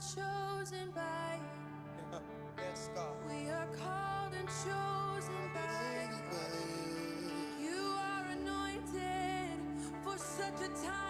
chosen by you. yes, God. We are called and chosen by you. You are anointed for such a time.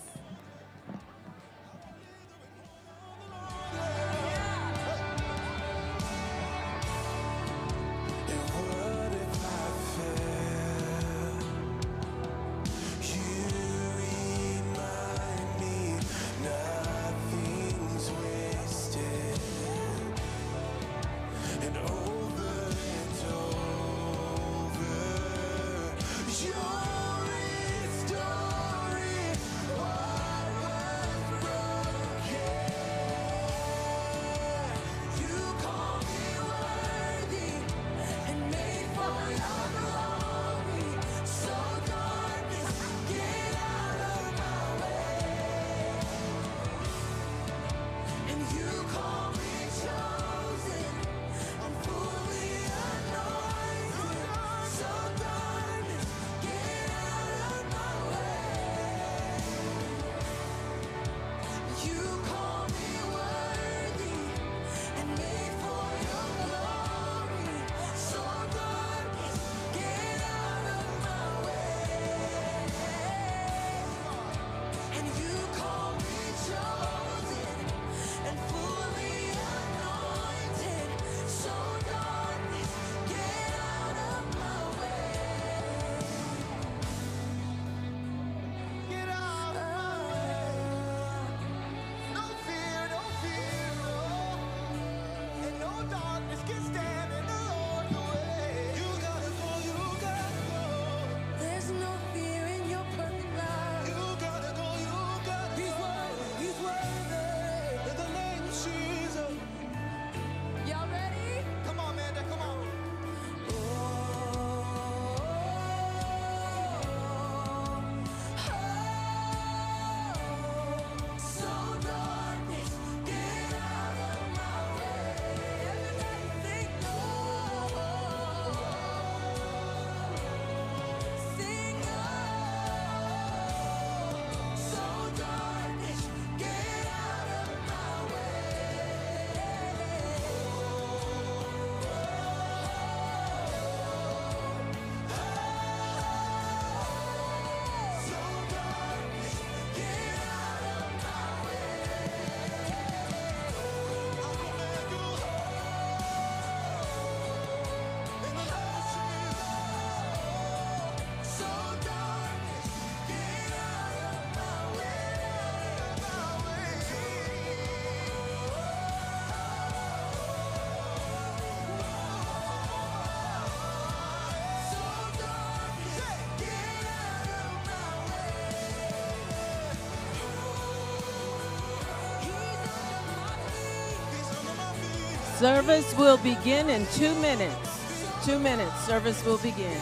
Service will begin in two minutes. Two minutes, service will begin.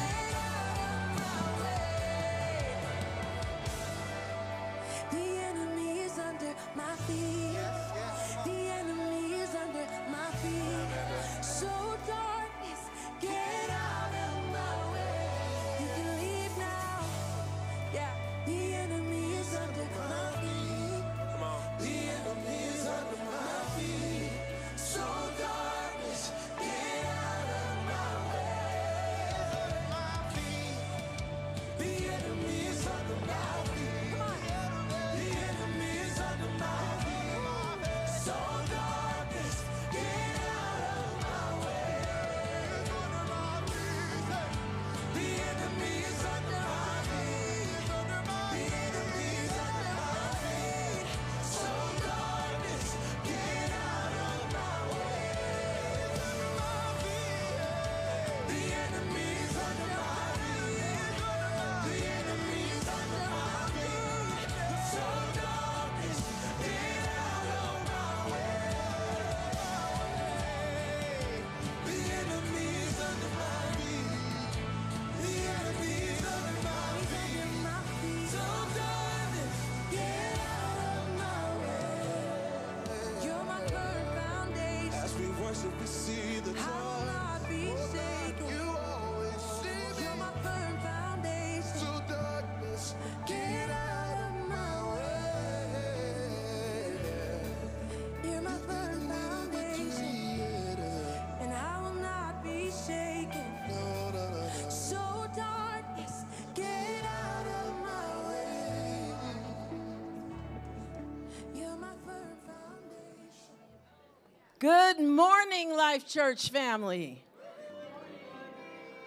Good morning, Life Church family.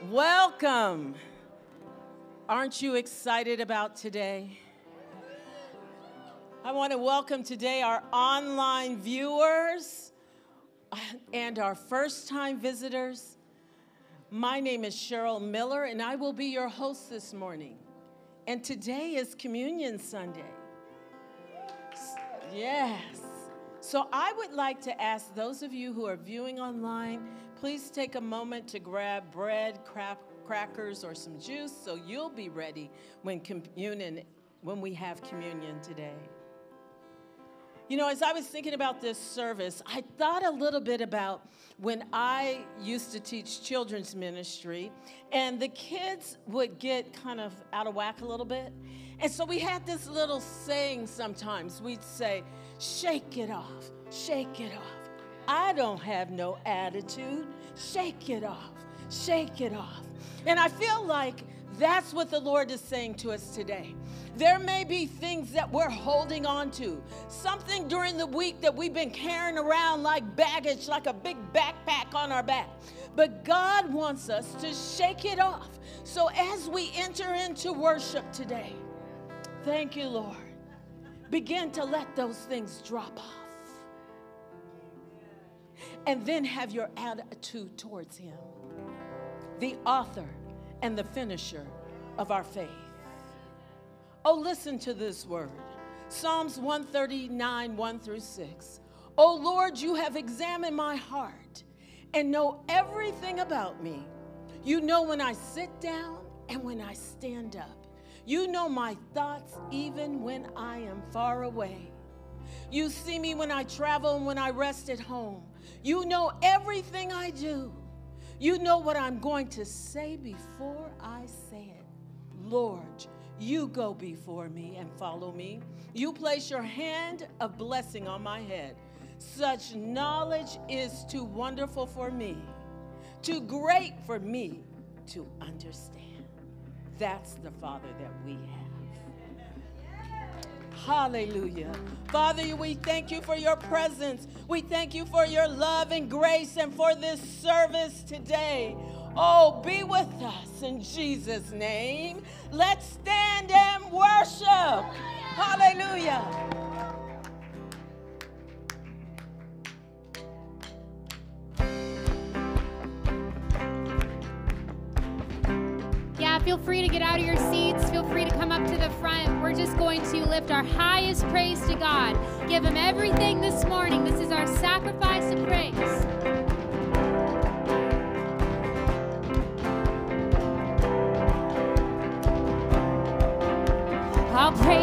Welcome. Aren't you excited about today? I want to welcome today our online viewers uh, and our first time visitors. My name is Cheryl Miller, and I will be your host this morning. And today is Communion Sunday. Yes. So I would like to ask those of you who are viewing online, please take a moment to grab bread, crackers, or some juice so you'll be ready when communion when we have communion today. You know, as I was thinking about this service, I thought a little bit about when I used to teach children's ministry, and the kids would get kind of out of whack a little bit. And so we had this little saying sometimes. We'd say, shake it off, shake it off. I don't have no attitude. Shake it off, shake it off. And I feel like that's what the Lord is saying to us today. There may be things that we're holding on to, something during the week that we've been carrying around like baggage, like a big backpack on our back. But God wants us to shake it off. So as we enter into worship today, thank you, Lord, begin to let those things drop off. And then have your attitude towards Him, the author and the finisher of our faith. Oh, listen to this word Psalms 139, 1 through 6. Oh Lord, you have examined my heart and know everything about me. You know when I sit down and when I stand up. You know my thoughts even when I am far away. You see me when I travel and when I rest at home. You know everything I do. You know what I'm going to say before I say it. Lord, you go before me and follow me. You place your hand of blessing on my head. Such knowledge is too wonderful for me, too great for me to understand. That's the Father that we have. Hallelujah. Father, we thank you for your presence. We thank you for your love and grace and for this service today. Oh, be with us in Jesus' name. Let's stand and worship. Hallelujah. feel free to get out of your seats. Feel free to come up to the front. We're just going to lift our highest praise to God. Give Him everything this morning. This is our sacrifice of praise. I'll pray.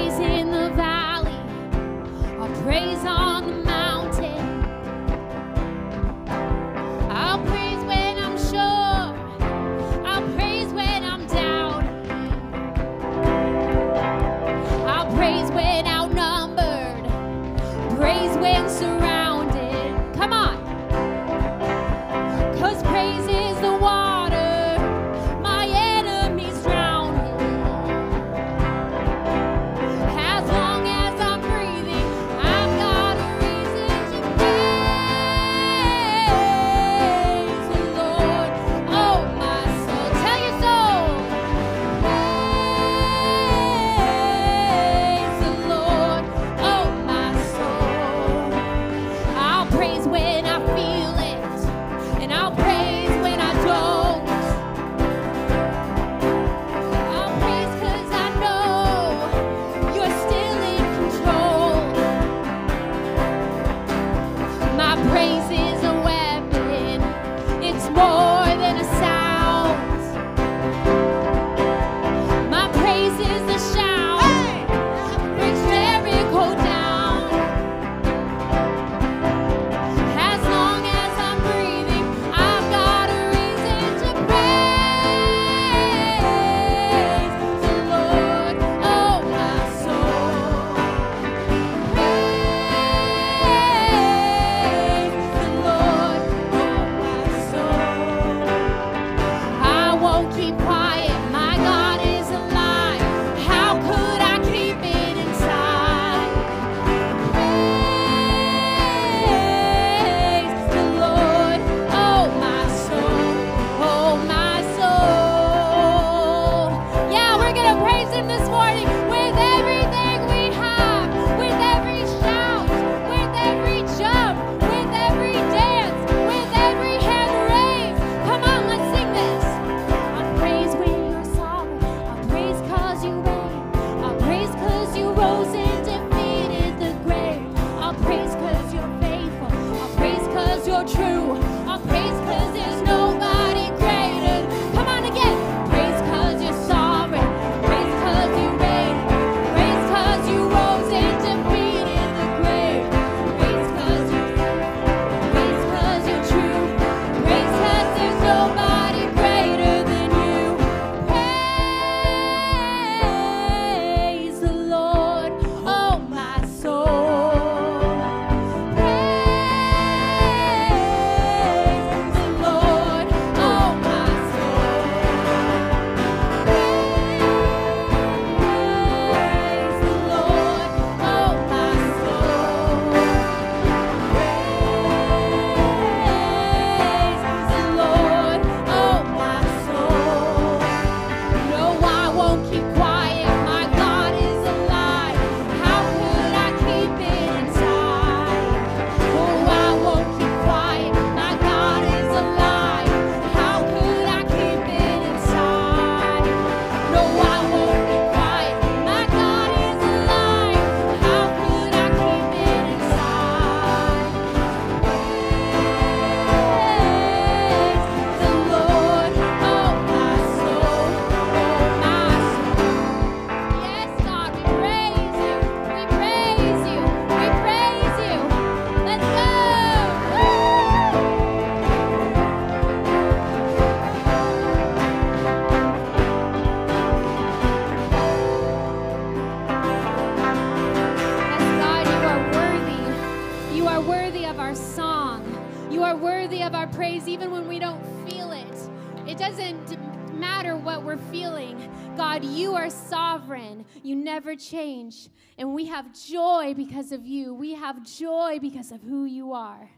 have joy because of who you are.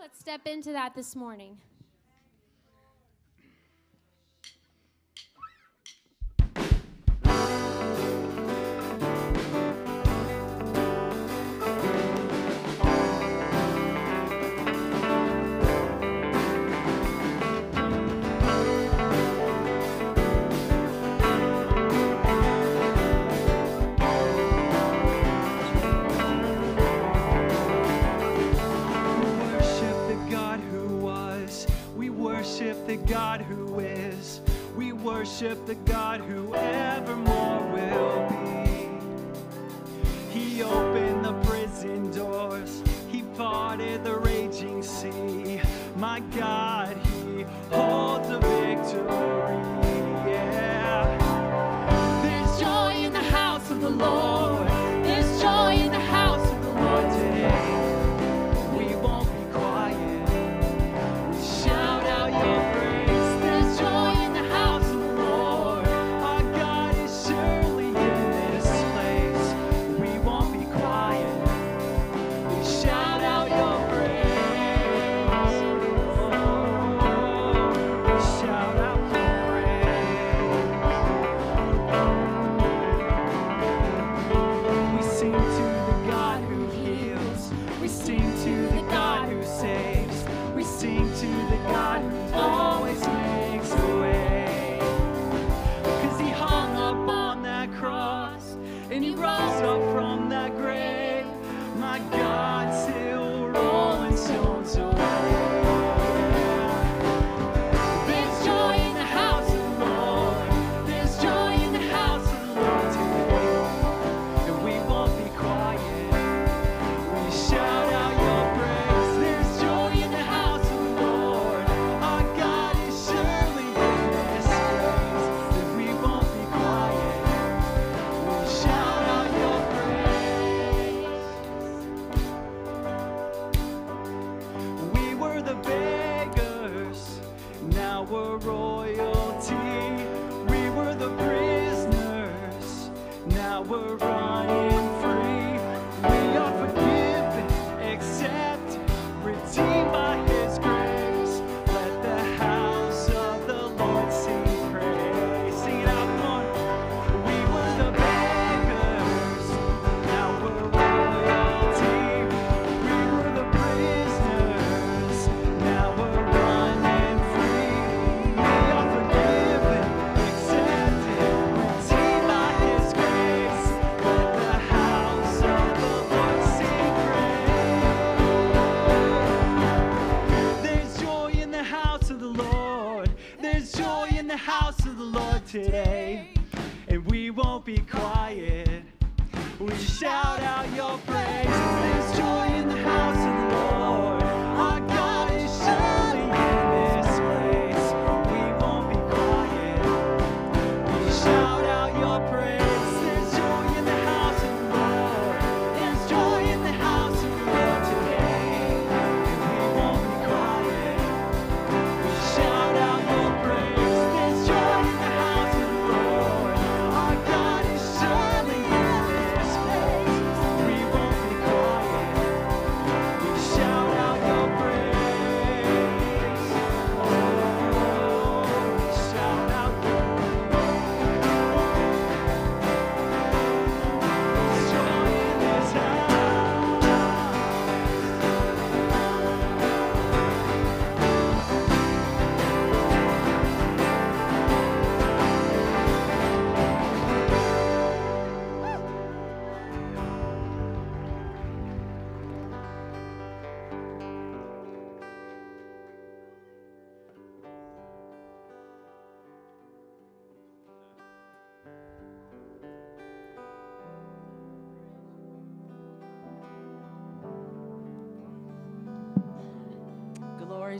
Let's step into that this morning. God who is. We worship the God who evermore will be. He opened the prison doors, He parted the raging sea. My God.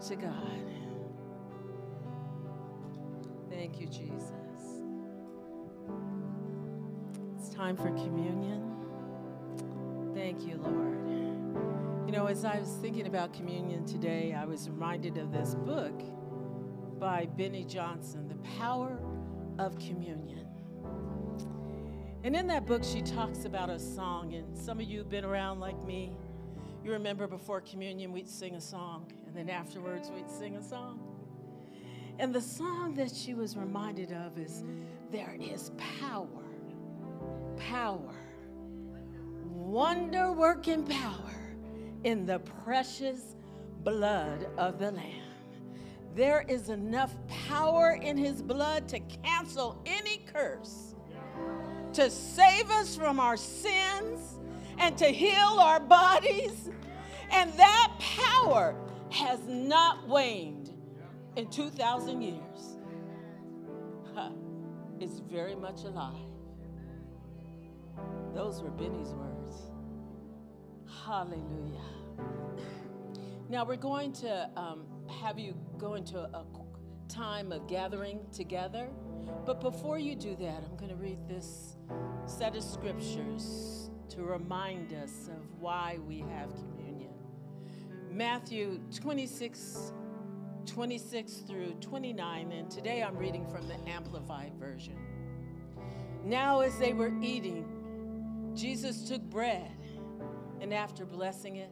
To God. Thank you, Jesus. It's time for communion. Thank you, Lord. You know, as I was thinking about communion today, I was reminded of this book by Beni Johnson, The Power of Communion. And in that book, she talks about a song, and some of you have been around like me. You remember before communion, we'd sing a song, and then afterwards, we'd sing a song. And the song that she was reminded of is There is power, power, wonder working power in the precious blood of the Lamb. There is enough power in his blood to cancel any curse, to save us from our sins, and to heal our bodies. And that power has not waned in 2,000 years. It's very much alive. Those were Beni's words. Hallelujah. Now we're going to um, have you go into a time of gathering together. But before you do that, I'm going to read this set of scriptures to remind us of why we have communion. Matthew 26, 26 through 29, and today I'm reading from the Amplified Version. Now, as they were eating, Jesus took bread, and after blessing it,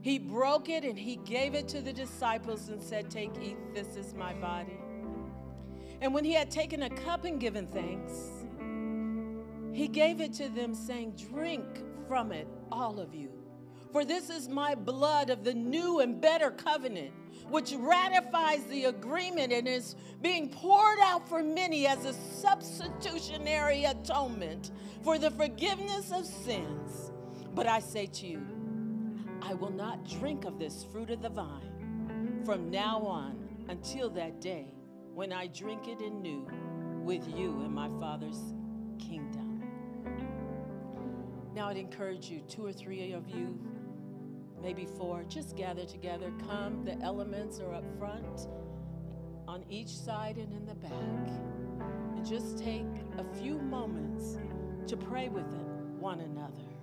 he broke it and he gave it to the disciples and said, Take, eat, this is my body. And when he had taken a cup and given thanks, he gave it to them, saying, Drink from it, all of you. For this is my blood of the new and better covenant, which ratifies the agreement and is being poured out for many as a substitutionary atonement for the forgiveness of sins. But I say to you, I will not drink of this fruit of the vine from now on until that day when I drink it anew with you in my Father's kingdom. Now I'd encourage you, two or three of you, maybe four, just gather together. Come, the elements are up front, on each side and in the back. And just take a few moments to pray with it, one another.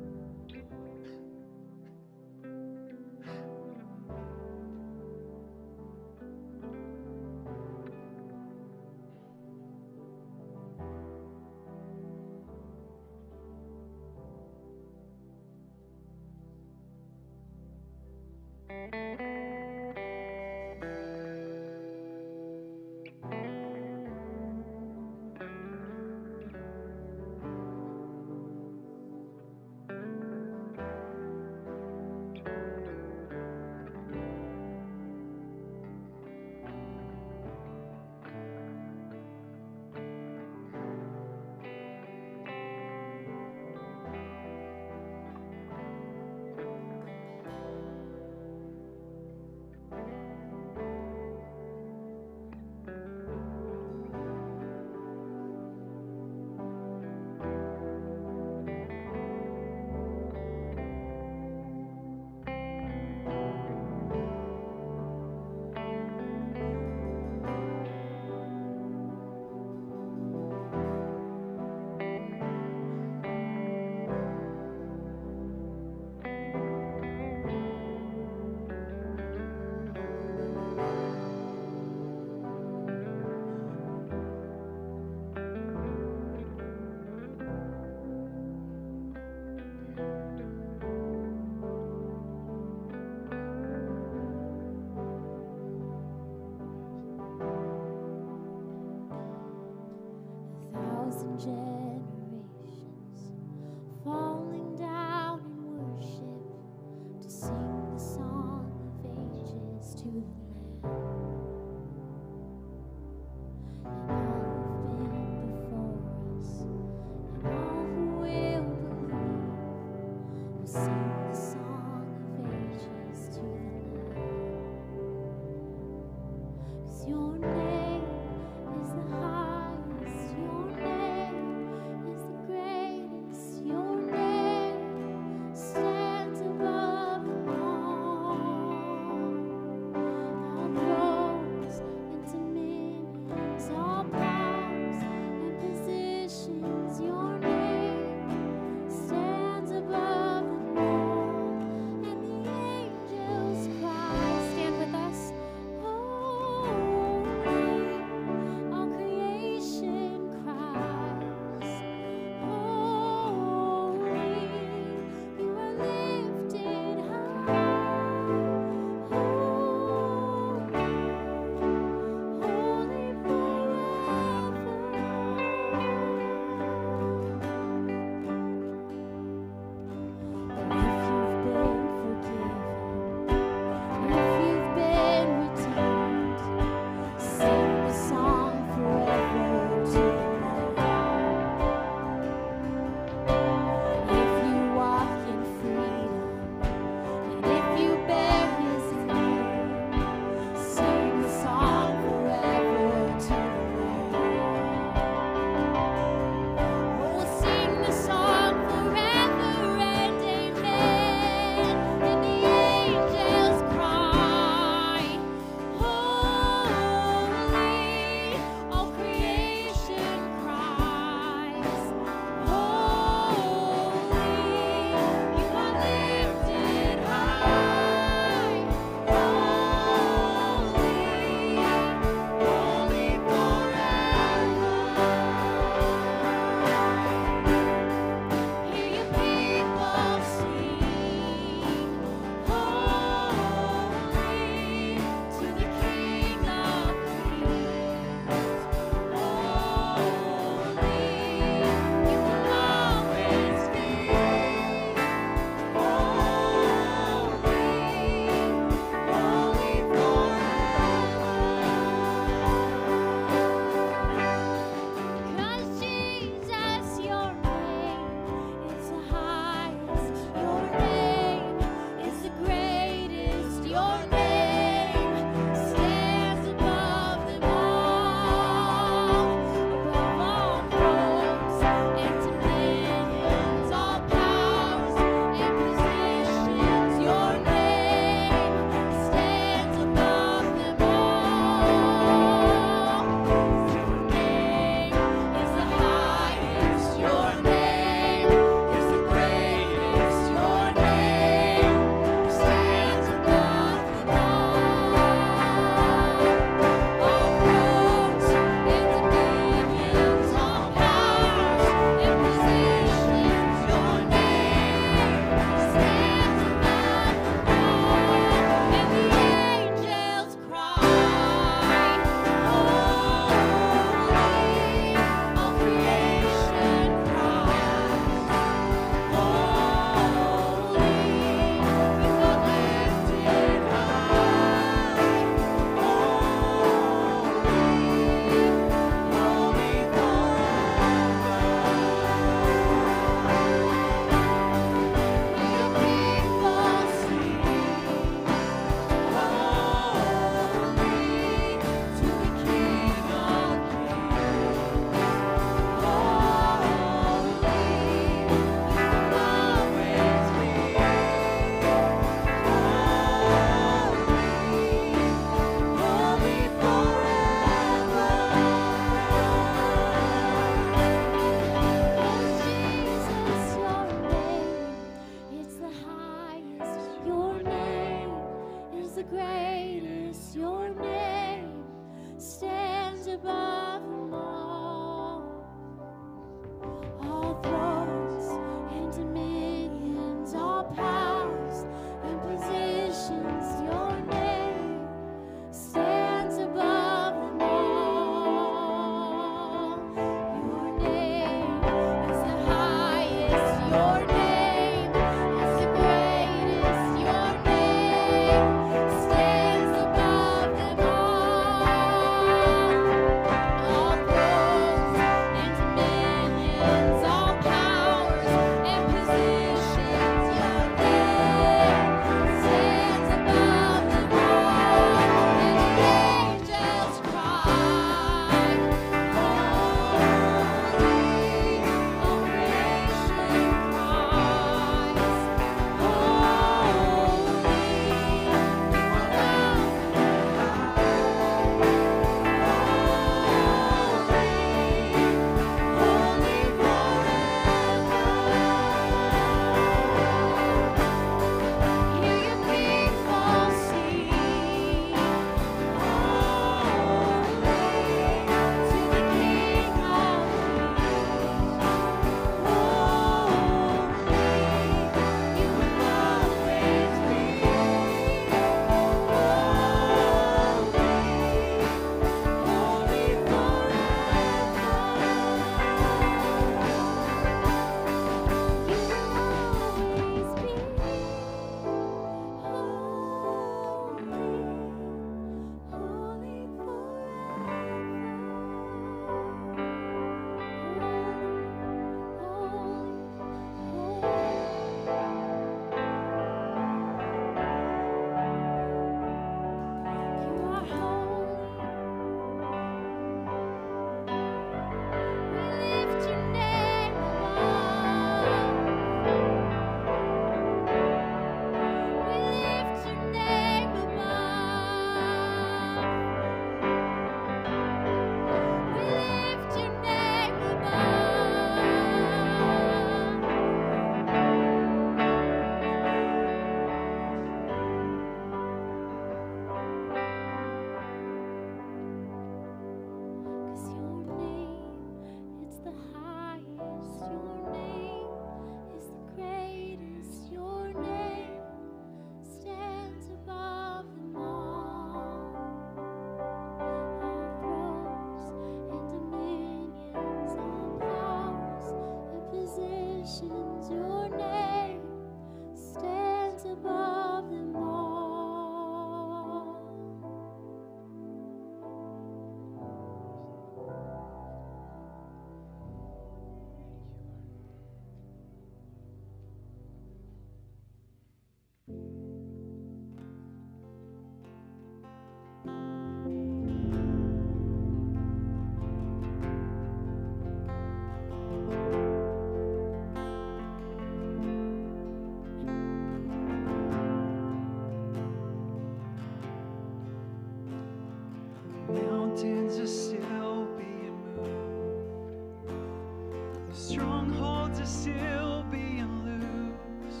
still being loose.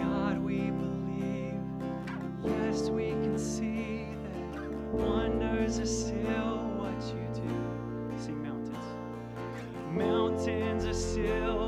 God, we believe, yes, we can see that wonders are still what you do. See mountains. Mountains are still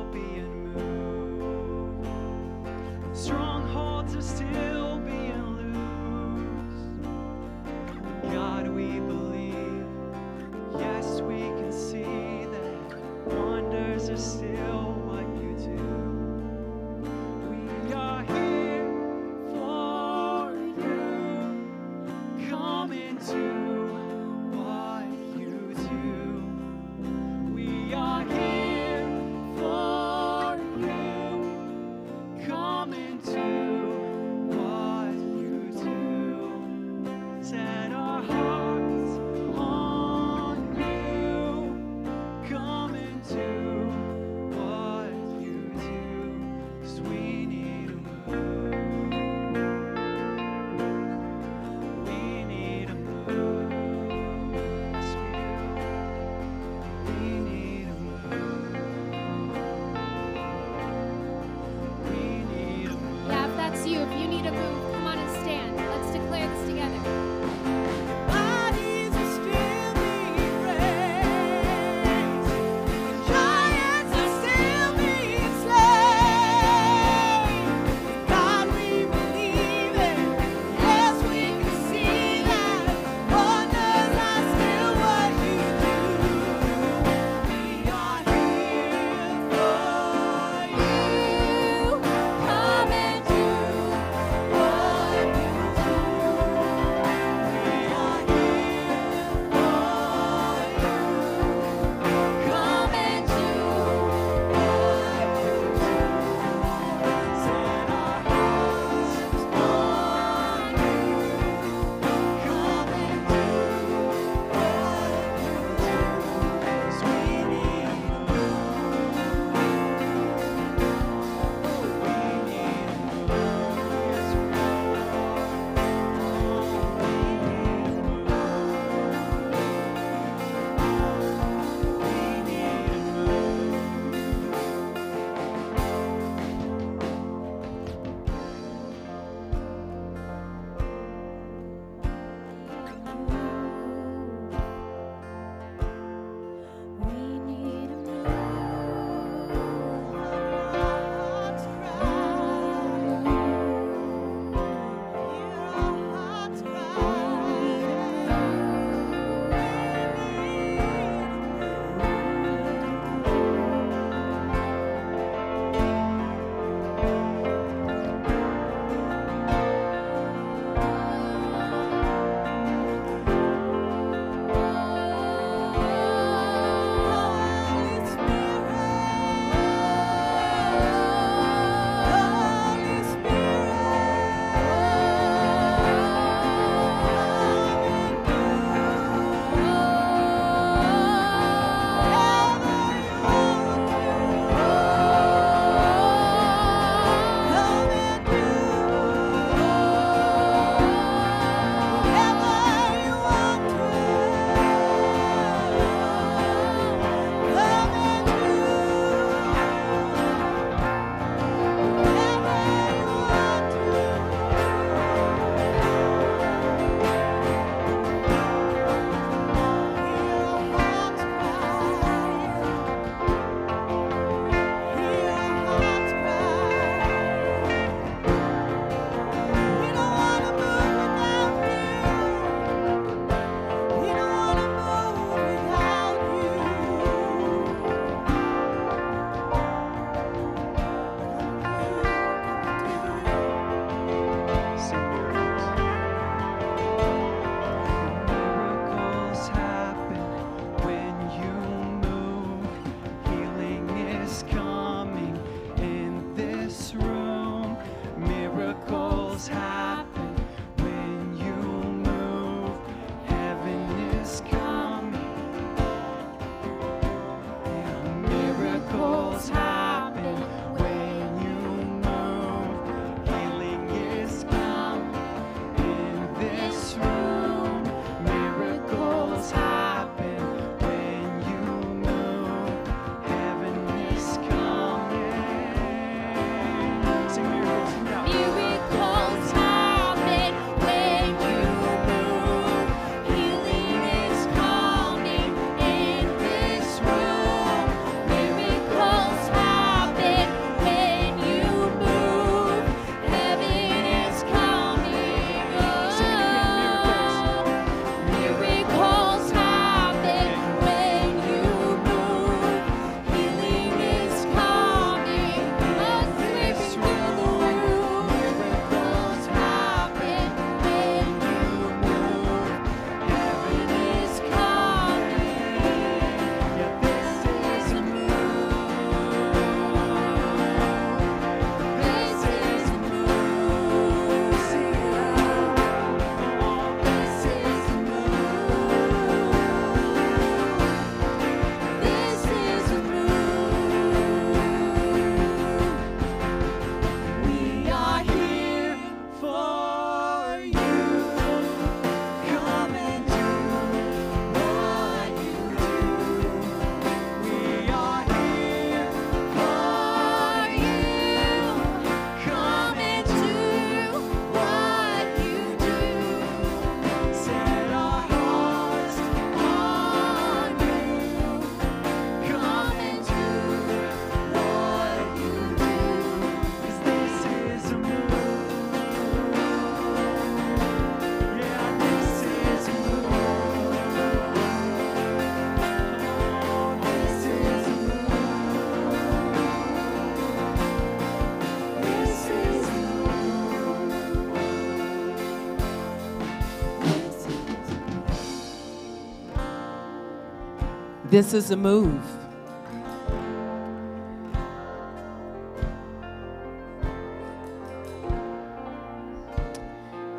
This is a move.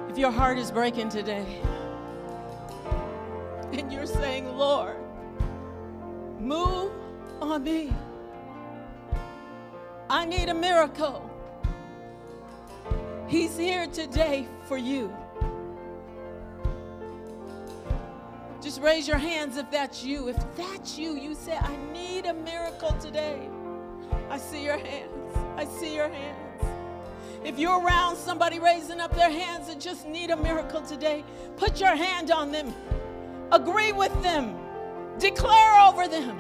If your heart is breaking today and you're saying, Lord, move on me, I need a miracle. He's here today for you. Raise your hands if that's you. If that's you, you say, I need a miracle today. I see your hands. I see your hands. If you're around somebody raising up their hands and just need a miracle today, put your hand on them. Agree with them. Declare over them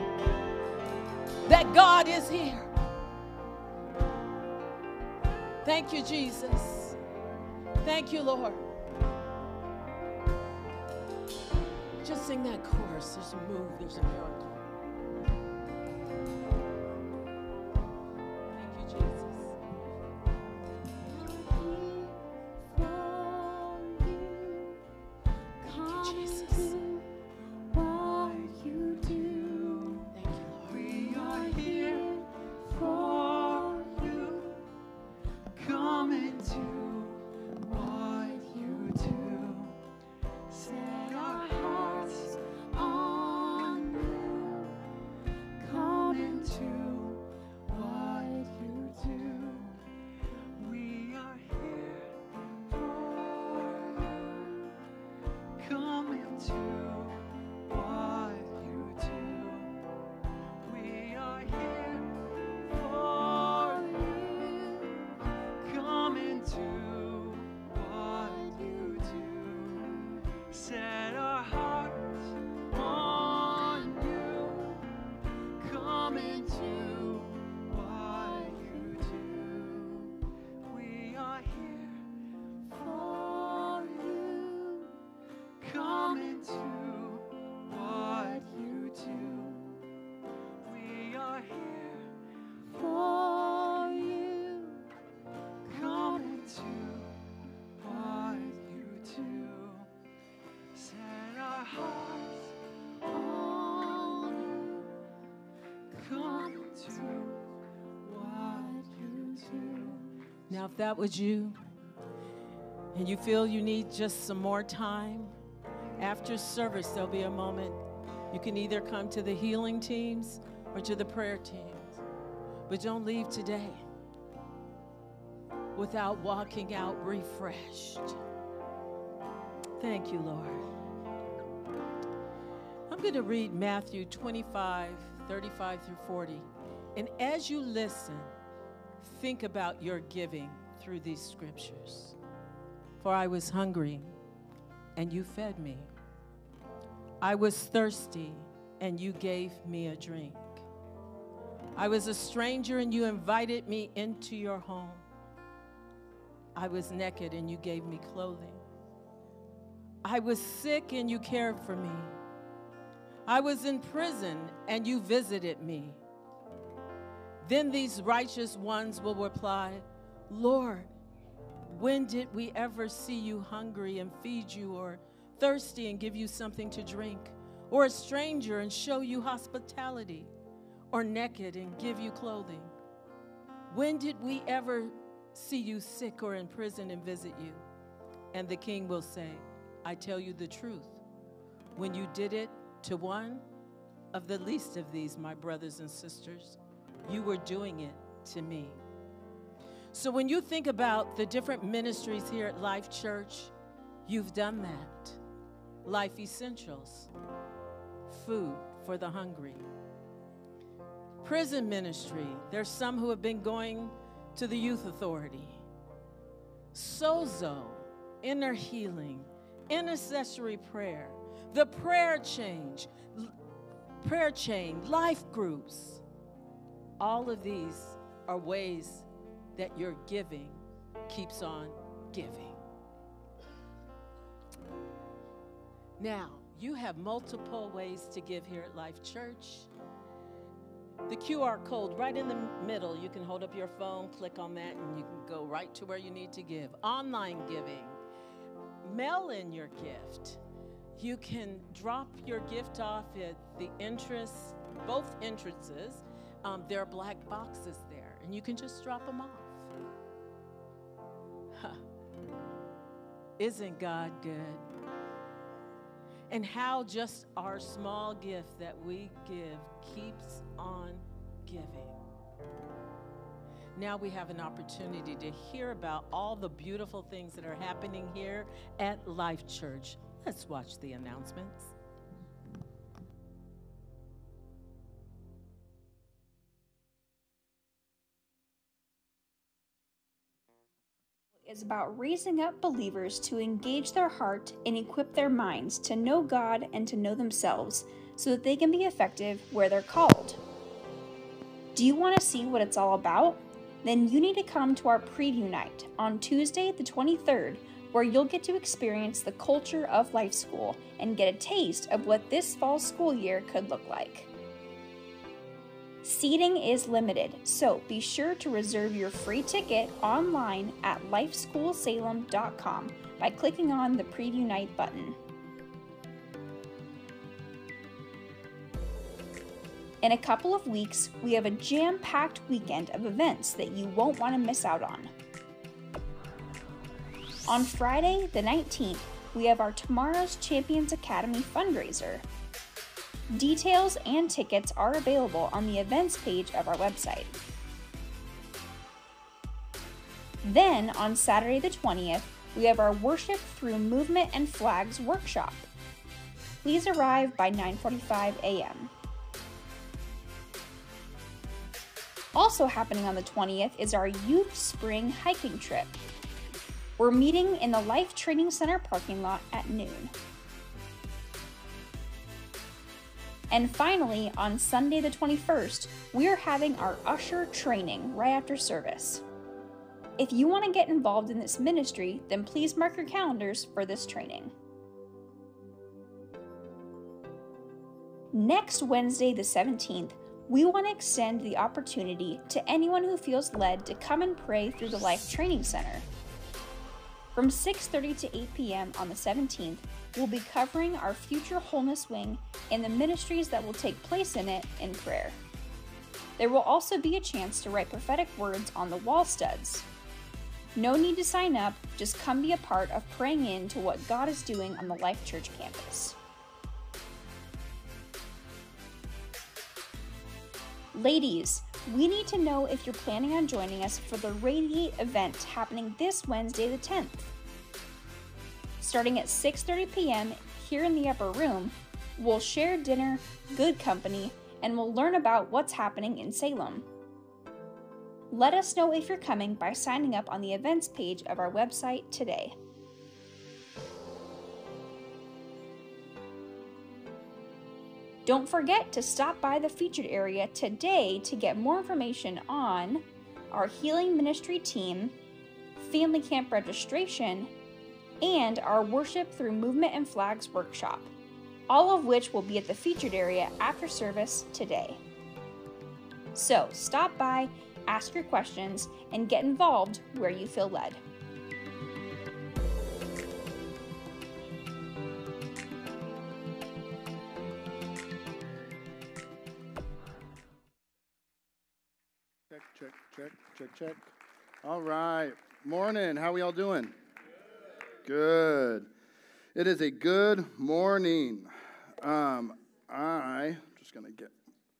that God is here. Thank you, Jesus. Thank you, Lord. Just sing that chorus. There's a move, there's a miracle. Thank you, Jesus. Now, if that was you and you feel you need just some more time, after service, there'll be a moment. You can either come to the healing teams or to the prayer teams. But don't leave today without walking out refreshed. Thank you, Lord. I'm going to read Matthew 25, 35 through 40. And as you listen, think about your giving through these scriptures. For I was hungry, and you fed me. I was thirsty, and you gave me a drink. I was a stranger, and you invited me into your home. I was naked, and you gave me clothing. I was sick, and you cared for me. I was in prison, and you visited me. Then these righteous ones will reply, Lord, when did we ever see you hungry and feed you, or thirsty and give you something to drink, or a stranger and show you hospitality, or naked and give you clothing? When did we ever see you sick or in prison and visit you? And the king will say, I tell you the truth. When you did it to one of the least of these, my brothers and sisters, you were doing it to me. So when you think about the different ministries here at Life Church, you've done that. Life Essentials, food for the hungry. Prison ministry, there's some who have been going to the youth authority. Sozo, inner healing, intercessory prayer, the prayer change, prayer chain, life groups. All of these are ways that your giving keeps on giving. Now, you have multiple ways to give here at Life Church. The QR code right in the middle, you can hold up your phone, click on that, and you can go right to where you need to give. Online giving, mail in your gift. You can drop your gift off at the entrance, both entrances. Um, there are black boxes there, and you can just drop them off. Huh. Isn't God good? And how just our small gift that we give keeps on giving. Now we have an opportunity to hear about all the beautiful things that are happening here at Life Church. Let's watch the announcements. Is about raising up believers to engage their heart and equip their minds to know God and to know themselves so that they can be effective where they're called. Do you want to see what it's all about? Then you need to come to our preview night on Tuesday, the 23rd, where you'll get to experience the culture of Life School and get a taste of what this fall school year could look like. Seating is limited, so be sure to reserve your free ticket online at lifeschoolsalem.com by clicking on the Preview Night button. In a couple of weeks, we have a jam packed weekend of events that you won't want to miss out on. On Friday, the 19th, we have our Tomorrow's Champions Academy fundraiser. Details and tickets are available on the events page of our website. Then, on Saturday the 20th, we have our Worship Through Movement and Flags workshop. Please arrive by 9:45 a.m. Also happening on the 20th is our Youth Spring hiking trip. We're meeting in the Life Training Center parking lot at noon. And finally, on Sunday the 21st, we are having our usher training right after service. If you want to get involved in this ministry, then please mark your calendars for this training. Next Wednesday, the 17th, we want to extend the opportunity to anyone who feels led to come and pray through the Life Training Center. From 6:30 to 8 p.m. on the 17th, we'll be covering our future wholeness wing and the ministries that will take place in it in prayer. There will also be a chance to write prophetic words on the wall studs. No need to sign up, just come be a part of praying into what God is doing on the Life Church campus. Ladies, we need to know if you're planning on joining us for the Radiate event happening this Wednesday the 10th. Starting at 6:30 p.m. here in the upper room, we'll share dinner, good company, and we'll learn about what's happening in Salem. Let us know if you're coming by signing up on the events page of our website today. Don't forget to stop by the featured area today to get more information on our healing ministry team, family camp registration, and our Worship Through Movement and Flags workshop, all of which will be at the featured area after service today. So stop by, ask your questions, and get involved where you feel led. Check, check, check, check, check. All right. Morning. How we all doing? Good. It is a good morning. Um, I just gonna get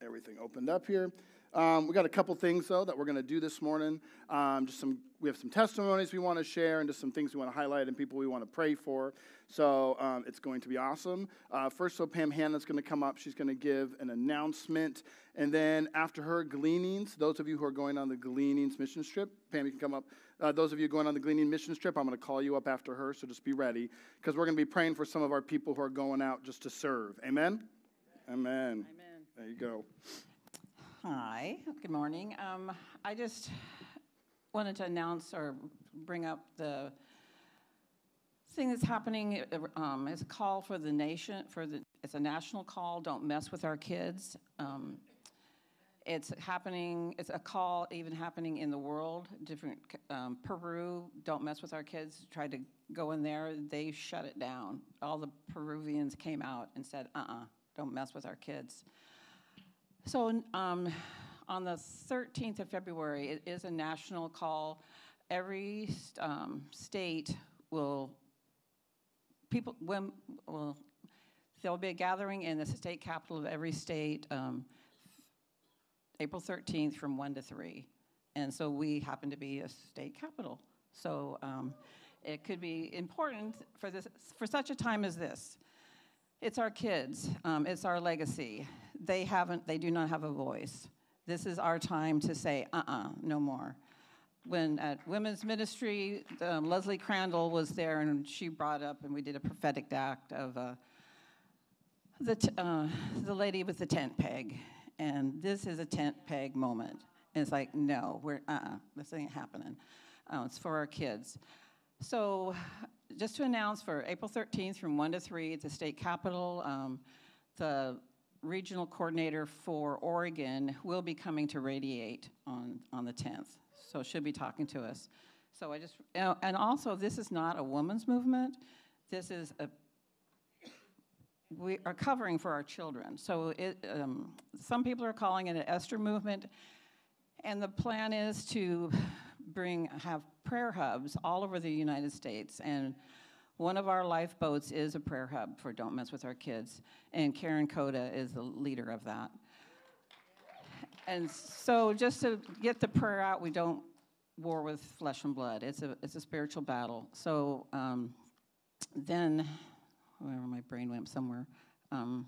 everything opened up here. Um, we got a couple things though that we're gonna do this morning. Um, just some. We have some testimonies we want to share and just some things we want to highlight and people we want to pray for. So um, it's going to be awesome. Uh, first, so Pam Hannah's going to come up. She's going to give an announcement. And then after her, Gleanings. Those of you who are going on the Gleanings mission trip, Pam, you can come up. Uh, those of you going on the Gleaning mission trip, I'm going to call you up after her, so just be ready because we're going to be praying for some of our people who are going out just to serve. Amen? Amen. Amen. There you go. Hi, good morning. Um, I just wanted to announce or bring up the thing that's happening. Um, it's a call for the nation, for the, it's a national call, don't mess with our kids. Um, It's happening, it's a call even happening in the world. Different, um, Peru, don't mess with our kids, tried to go in there, they shut it down. All the Peruvians came out and said, uh uh, don't mess with our kids. So um, on the 13th of February, it is a national call. Every um, state will, people, when, will, there'll be a gathering in the state capital of every state, um, April 13th from 1 to 3. And so we happen to be a state capital. So um, it could be important for, this, for such a time as this. It's our kids. Um, it's our legacy. They haven't. They do not have a voice. This is our time to say, uh-uh, no more. When at women's ministry, um, Leslie Crandall was there, and she brought up, and we did a prophetic act of uh, the uh, the lady with the tent peg, and this is a tent peg moment. And it's like, no, we're uh-uh, this ain't happening. Uh, it's for our kids. So, just to announce for April 13th from 1 to 3 at the state capitol, um, the regional coordinator for Oregon will be coming to Radiate on, on the 10th. So, she'll be talking to us. So, I just, and also, this is not a women's movement. This is a we are covering for our children. So it, um, some people are calling it an Esther movement, and the plan is to bring have prayer hubs all over the United States. And one of our lifeboats is a prayer hub for Don't Mess with Our Kids, and Karen Coda is the leader of that. And so, just to get the prayer out, we don't war with flesh and blood. It's a it's a spiritual battle. So um, then wherever my brain went somewhere. Um,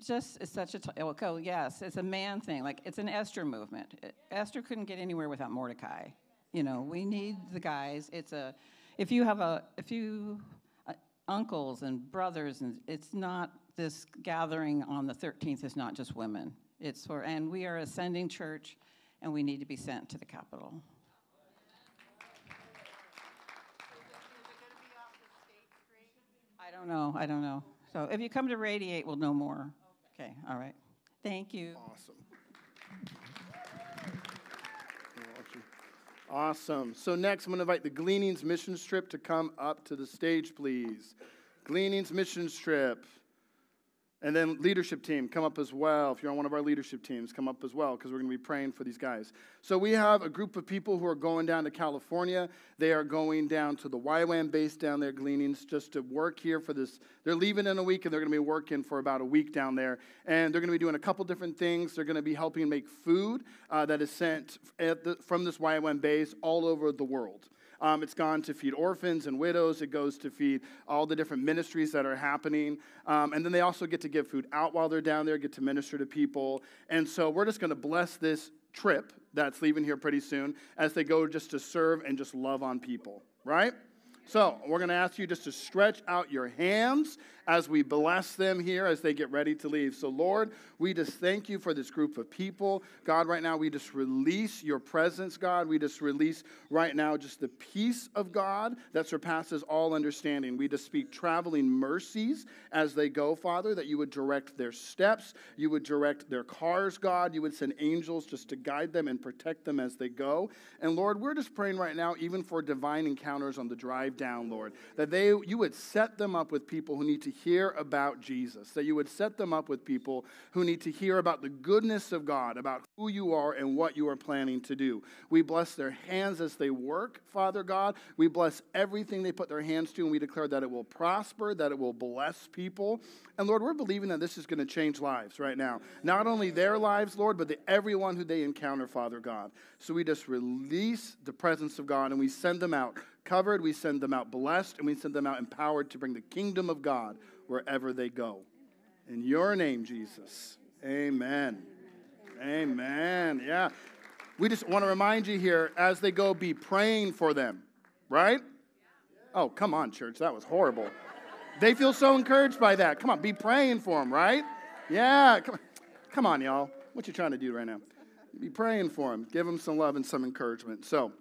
just it's such a t- oh, yes, it's a man thing. Like it's an Esther movement. E- Esther couldn't get anywhere without Mordecai. You know, we need the guys. It's a if you have a if you uh, uncles and brothers and it's not this gathering on the 13th is not just women. It's for and we are ascending church, and we need to be sent to the capital. I don't know. I don't know. So if you come to Radiate, we'll know more. Okay. All right. Thank you. Awesome. Awesome. So next, I'm going to invite the Gleanings mission trip to come up to the stage, please. Gleanings mission trip. And then leadership team, come up as well. If you're on one of our leadership teams, come up as well because we're going to be praying for these guys. So we have a group of people who are going down to California. They are going down to the YWAM base down there, Gleanings, just to work here for this. They're leaving in a week and they're going to be working for about a week down there. And they're going to be doing a couple different things. They're going to be helping make food uh, that is sent the, from this YWAM base all over the world. Um, it's gone to feed orphans and widows. It goes to feed all the different ministries that are happening. Um, and then they also get to give food out while they're down there, get to minister to people. And so we're just going to bless this trip that's leaving here pretty soon as they go just to serve and just love on people, right? So we're going to ask you just to stretch out your hands as we bless them here as they get ready to leave. So, Lord, we just thank you for this group of people. God, right now, we just release your presence, God. We just release right now just the peace of God that surpasses all understanding. We just speak traveling mercies as they go, Father, that you would direct their steps, you would direct their cars, God. You would send angels just to guide them and protect them as they go. And, Lord, we're just praying right now, even for divine encounters on the drive down, Lord, that they you would set them up with people who need to hear about Jesus, that you would set them up with people who need to hear about the goodness of God, about who you are and what you are planning to do. We bless their hands as they work, Father God. We bless everything they put their hands to, and we declare that it will prosper, that it will bless people. And Lord, we're believing that this is going to change lives right now. Not only their lives, Lord, but the, everyone who they encounter, Father God. So we just release the presence of God and we send them out covered, we send them out blessed, and we send them out empowered to bring the kingdom of God wherever they go. In your name, Jesus. Amen. Amen. Yeah. We just want to remind you here as they go, be praying for them, right? Oh, come on, church. That was horrible. They feel so encouraged by that. Come on, be praying for them, right? Yeah. Come on, come on y'all. What you trying to do right now? Be praying for them. Give them some love and some encouragement. So,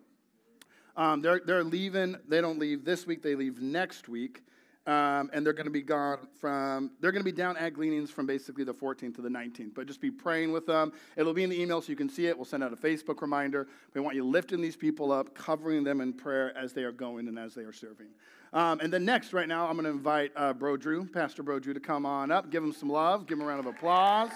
um, they're, they're leaving. They don't leave this week, they leave next week. Um, and they're going to be gone from, they're going to be down at Gleanings from basically the 14th to the 19th. But just be praying with them. It'll be in the email so you can see it. We'll send out a Facebook reminder. We want you lifting these people up, covering them in prayer as they are going and as they are serving. Um, and then next, right now, I'm going to invite uh, Bro Drew, Pastor Bro Drew, to come on up. Give him some love. Give him a round of applause.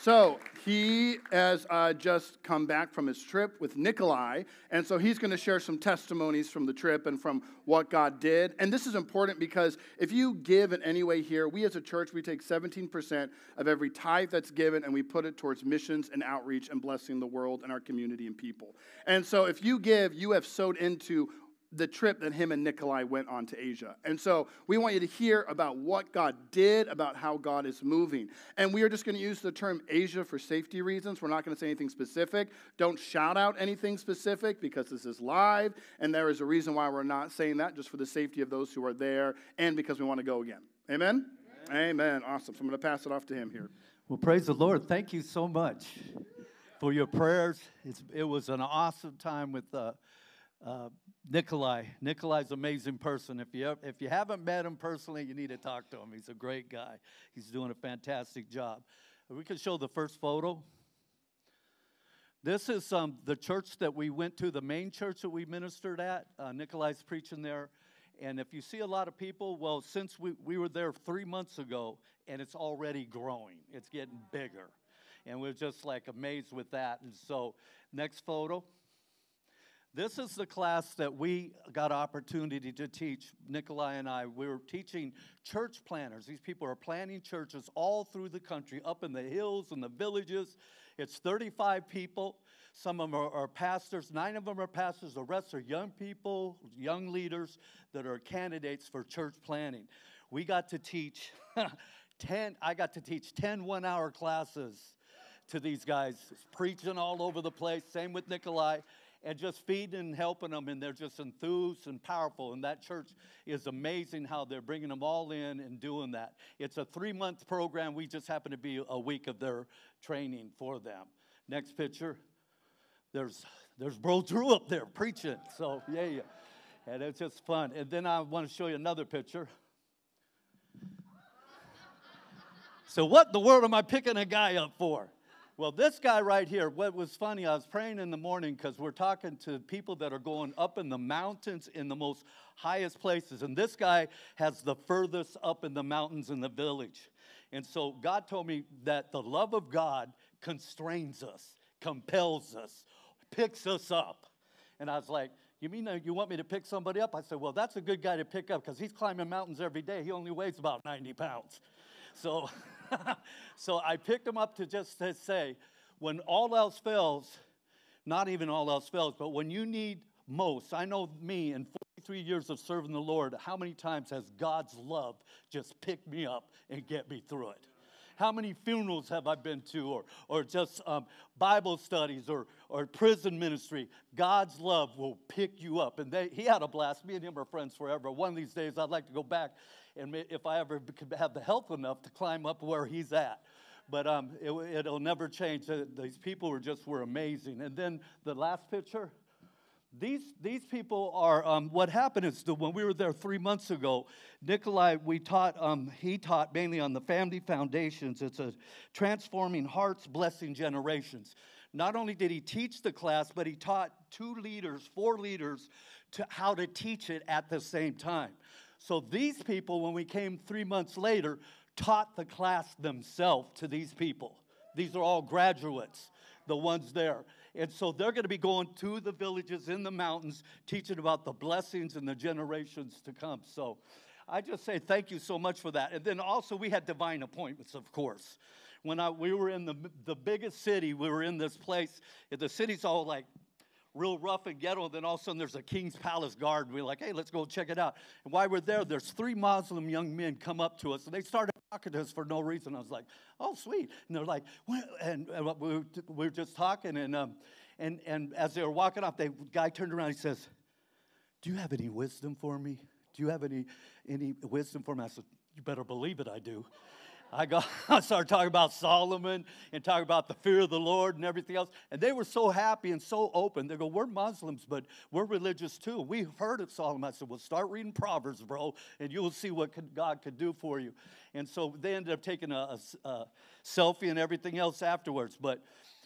So he has uh, just come back from his trip with Nikolai, and so he's going to share some testimonies from the trip and from what God did. And this is important because if you give in any way here, we as a church we take 17% of every tithe that's given and we put it towards missions and outreach and blessing the world and our community and people. And so if you give, you have sowed into the trip that him and Nikolai went on to Asia. And so we want you to hear about what God did, about how God is moving. And we are just going to use the term Asia for safety reasons. We're not going to say anything specific. Don't shout out anything specific because this is live. And there is a reason why we're not saying that, just for the safety of those who are there and because we want to go again. Amen? Amen. Amen. Awesome. So I'm going to pass it off to him here. Well, praise the Lord. Thank you so much for your prayers. It's, it was an awesome time with uh, uh, Nikolai. Nikolai's an amazing person. If you, if you haven't met him personally, you need to talk to him. He's a great guy. He's doing a fantastic job. We can show the first photo. This is um, the church that we went to, the main church that we ministered at. Uh, Nikolai's preaching there. And if you see a lot of people, well, since we, we were there three months ago, and it's already growing, it's getting bigger. And we're just like amazed with that. And so, next photo. This is the class that we got opportunity to teach. Nikolai and I, we were teaching church planners. These people are planning churches all through the country, up in the hills and the villages. It's 35 people. Some of them are, are pastors. Nine of them are pastors. The rest are young people, young leaders that are candidates for church planning. We got to teach 10, I got to teach 10 one hour classes to these guys, preaching all over the place. Same with Nikolai and just feeding and helping them, and they're just enthused and powerful. And that church is amazing how they're bringing them all in and doing that. It's a three month program. We just happen to be a week of their training for them. Next picture. There's there's Bro Drew up there preaching. So yeah, yeah. And it's just fun. And then I want to show you another picture. So what the world am I picking a guy up for? Well, this guy right here, what was funny, I was praying in the morning because we're talking to people that are going up in the mountains in the most highest places. And this guy has the furthest up in the mountains in the village. And so God told me that the love of God constrains us, compels us, picks us up. And I was like, you mean you want me to pick somebody up? I said, well, that's a good guy to pick up because he's climbing mountains every day. He only weighs about 90 pounds. So so I picked him up to just to say, when all else fails, not even all else fails, but when you need most, I know me in 43 years of serving the Lord, how many times has God's love just picked me up and get me through it? How many funerals have I been to, or, or just um, Bible studies, or, or prison ministry? God's love will pick you up. And they, he had a blast. Me and him are friends forever. One of these days, I'd like to go back and if I ever could have the health enough to climb up where he's at. But um, it, will never change. These people were just were amazing. And then the last picture. These, these people are, um, what happened is that when we were there three months ago, Nikolai, we taught, um, he taught mainly on the family foundations. It's a transforming hearts, blessing generations. Not only did he teach the class, but he taught two leaders, four leaders, to how to teach it at the same time. So these people, when we came three months later, taught the class themselves to these people. These are all graduates, the ones there. And so they're going to be going to the villages in the mountains, teaching about the blessings and the generations to come. So I just say thank you so much for that. And then also, we had divine appointments, of course. When I, we were in the, the biggest city, we were in this place. The city's all like real rough and ghetto. Then all of a sudden there's a king's palace guard. And we're like, hey, let's go check it out. And while we're there, there's three Muslim young men come up to us and they started talking to us for no reason. I was like, oh, sweet. And they're like, what? and, and we, were, we were just talking. And, um, and, and as they were walking off, the guy turned around. He says, do you have any wisdom for me? Do you have any, any wisdom for me? I said, you better believe it, I do. I got I started talking about Solomon and talking about the fear of the Lord and everything else. And they were so happy and so open. They go, We're Muslims, but we're religious too. We've heard of Solomon. I said, Well, start reading Proverbs, bro, and you'll see what could, God could do for you. And so they ended up taking a, a a selfie and everything else afterwards. But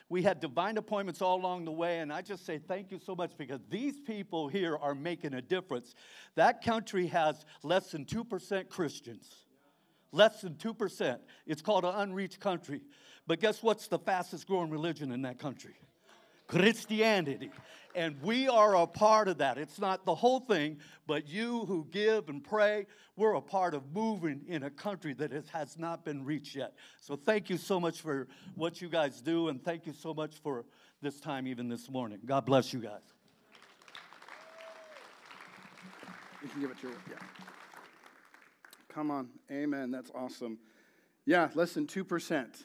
we had divine appointments all along the way, and I just say thank you so much because these people here are making a difference. That country has less than 2% Christians. Less than 2%. It's called an unreached country. But guess what's the fastest growing religion in that country? Christianity. And we are a part of that. It's not the whole thing, but you who give and pray, we're a part of moving in a country that has not been reached yet. So thank you so much for what you guys do, and thank you so much for this time, even this morning. God bless you guys. You can give it to. Yeah. Come on. Amen. That's awesome. Yeah, less than 2%.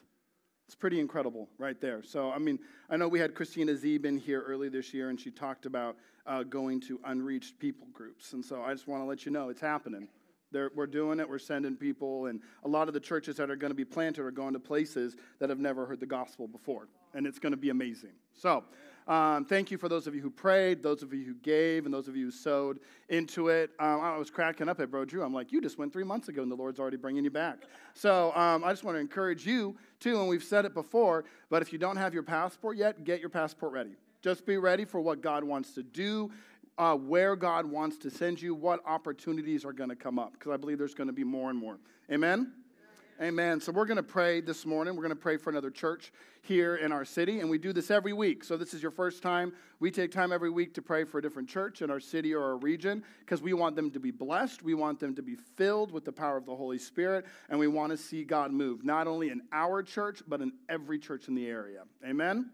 It's pretty incredible right there. So, I mean, I know we had Christina Zeeb in here early this year, and she talked about uh, going to unreached people groups. And so I just want to let you know it's happening. They're, we're doing it. We're sending people, and a lot of the churches that are going to be planted are going to places that have never heard the gospel before, and it's going to be amazing. So, um, thank you for those of you who prayed, those of you who gave, and those of you who sowed into it. Um, I was cracking up at Bro Drew. I'm like, you just went three months ago, and the Lord's already bringing you back. So, um, I just want to encourage you too, and we've said it before. But if you don't have your passport yet, get your passport ready. Just be ready for what God wants to do uh, where God wants to send you, what opportunities are going to come up, because I believe there's going to be more and more. Amen? Amen. So we're going to pray this morning. We're going to pray for another church here in our city, and we do this every week. So this is your first time. We take time every week to pray for a different church in our city or our region because we want them to be blessed. We want them to be filled with the power of the Holy Spirit, and we want to see God move, not only in our church, but in every church in the area. Amen?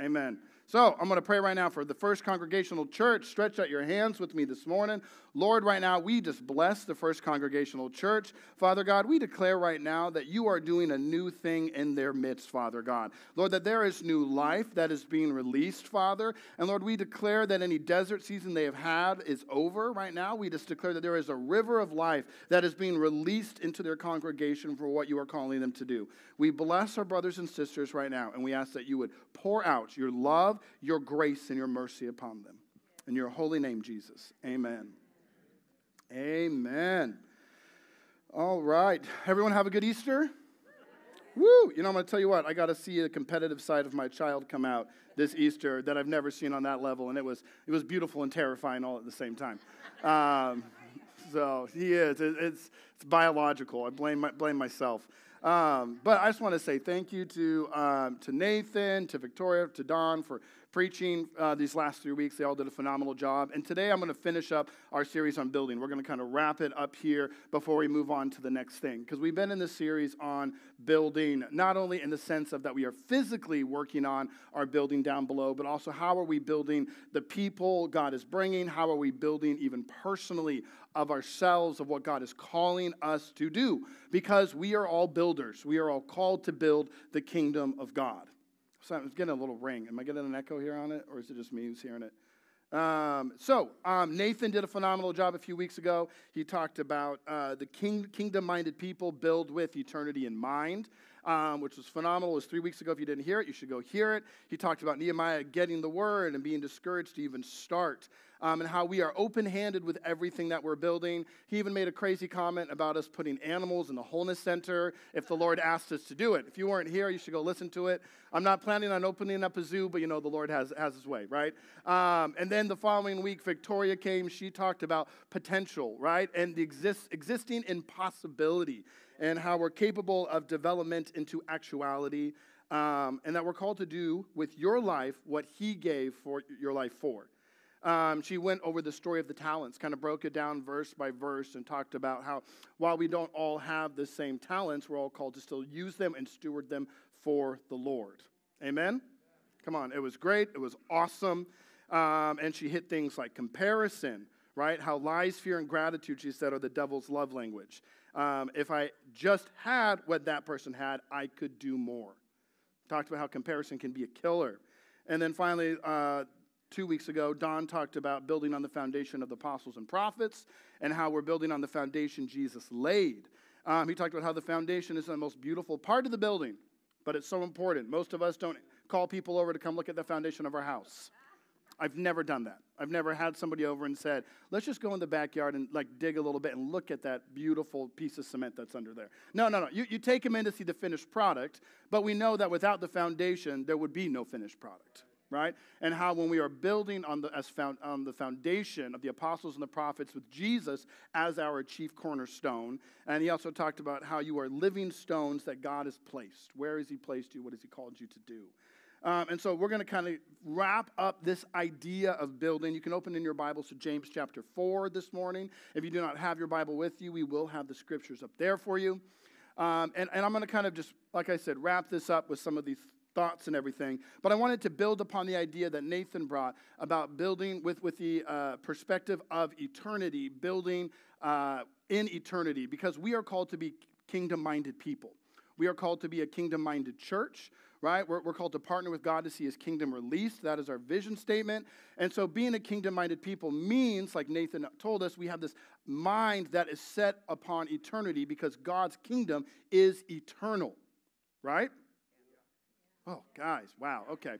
Amen. So I'm going to pray right now for the First Congregational Church. Stretch out your hands with me this morning. Lord, right now, we just bless the First Congregational Church. Father God, we declare right now that you are doing a new thing in their midst, Father God. Lord, that there is new life that is being released, Father. And Lord, we declare that any desert season they have had is over right now. We just declare that there is a river of life that is being released into their congregation for what you are calling them to do. We bless our brothers and sisters right now, and we ask that you would pour out your love, your grace, and your mercy upon them. In your holy name, Jesus. Amen. Amen. All right. Everyone have a good Easter? Woo! You know, I'm going to tell you what, I got to see the competitive side of my child come out this Easter that I've never seen on that level, and it was, it was beautiful and terrifying all at the same time. Um, so he is. It, it's, it's biological. I blame, my, blame myself. Um, but I just want to say thank you to, um, to Nathan, to Victoria, to Don for preaching uh, these last three weeks. They all did a phenomenal job. And today I'm going to finish up our series on building. We're going to kind of wrap it up here before we move on to the next thing. Because we've been in this series on building, not only in the sense of that we are physically working on our building down below, but also how are we building the people God is bringing? How are we building even personally of ourselves, of what God is calling us to do? Because we are all builders. We are all called to build the kingdom of God. So I'm getting a little ring. Am I getting an echo here on it, or is it just me who's hearing it? Um, so um, Nathan did a phenomenal job a few weeks ago. He talked about uh, the king, kingdom-minded people build with eternity in mind. Um, which was phenomenal. It was three weeks ago. If you didn't hear it, you should go hear it. He talked about Nehemiah getting the word and being discouraged to even start, um, and how we are open handed with everything that we're building. He even made a crazy comment about us putting animals in the wholeness center if the Lord asked us to do it. If you weren't here, you should go listen to it. I'm not planning on opening up a zoo, but you know, the Lord has, has his way, right? Um, and then the following week, Victoria came. She talked about potential, right? And the exist, existing impossibility and how we're capable of development into actuality, um, and that we're called to do with your life what He gave for your life for. Um, she went over the story of the talents, kind of broke it down verse by verse, and talked about how while we don't all have the same talents, we're all called to still use them and steward them for the Lord. Amen? Come on, it was great. It was awesome. Um, and she hit things like comparison, right? How lies, fear, and gratitude, she said, are the devil's love language. Um, if I just had what that person had, I could do more. Talked about how comparison can be a killer. And then finally, uh, two weeks ago, Don talked about building on the foundation of the apostles and prophets and how we're building on the foundation Jesus laid. Um, he talked about how the foundation is the most beautiful part of the building, but it's so important. Most of us don't call people over to come look at the foundation of our house. I've never done that. I've never had somebody over and said, let's just go in the backyard and like dig a little bit and look at that beautiful piece of cement that's under there. No, no, no. You, you take them in to see the finished product, but we know that without the foundation, there would be no finished product, right? And how when we are building on the, as found, on the foundation of the apostles and the prophets with Jesus as our chief cornerstone, and he also talked about how you are living stones that God has placed. Where has he placed you? What has he called you to do? Um, and so we're going to kind of wrap up this idea of building. You can open in your Bibles to James chapter 4 this morning. If you do not have your Bible with you, we will have the scriptures up there for you. Um, and, and I'm going to kind of just, like I said, wrap this up with some of these thoughts and everything. But I wanted to build upon the idea that Nathan brought about building with, with the uh, perspective of eternity, building uh, in eternity, because we are called to be kingdom minded people. We are called to be a kingdom minded church right? We're, we're called to partner with God to see his kingdom released. That is our vision statement. And so, being a kingdom minded people means, like Nathan told us, we have this mind that is set upon eternity because God's kingdom is eternal, right? Oh, guys, wow, okay.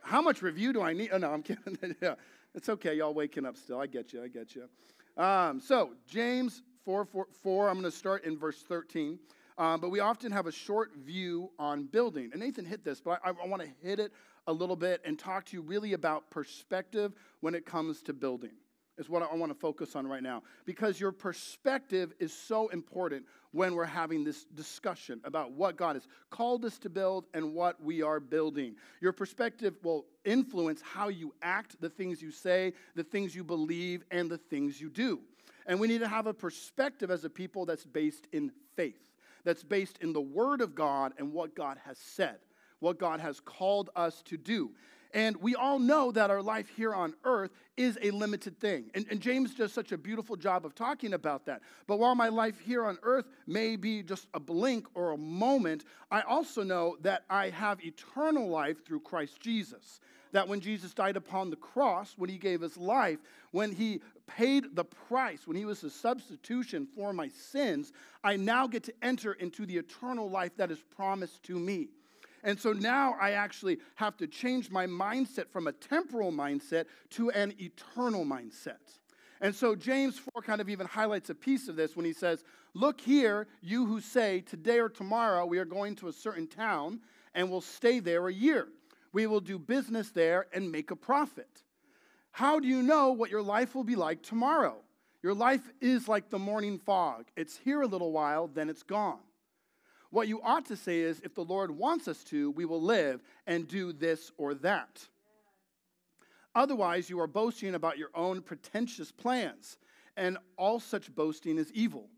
How much review do I need? Oh, no, I'm kidding. yeah, it's okay. Y'all waking up still. I get you. I get you. Um, so, James 4, 4, 4 I'm going to start in verse 13. Um, but we often have a short view on building. And Nathan hit this, but I, I want to hit it a little bit and talk to you really about perspective when it comes to building, is what I want to focus on right now. Because your perspective is so important when we're having this discussion about what God has called us to build and what we are building. Your perspective will influence how you act, the things you say, the things you believe, and the things you do. And we need to have a perspective as a people that's based in faith that's based in the Word of God and what God has said, what God has called us to do. And we all know that our life here on earth is a limited thing. And, and, James does such a beautiful job of talking about that. But while my life here on earth may be just a blink or a moment, I also know that I have eternal life through Christ Jesus that when Jesus died upon the cross, when he gave his life, when he paid the price, when he was a substitution for my sins, I now get to enter into the eternal life that is promised to me. And so now I actually have to change my mindset from a temporal mindset to an eternal mindset. And so James 4 kind of even highlights a piece of this when he says, Look here, you who say, Today or tomorrow we are going to a certain town and will stay there a year we will do business there and make a profit. How do you know what your life will be like tomorrow? Your life is like the morning fog. It's here a little while, then it's gone. What you ought to say is, if the Lord wants us to, we will live and do this or that. Otherwise, you are boasting about your own pretentious plans, and all such boasting is evil.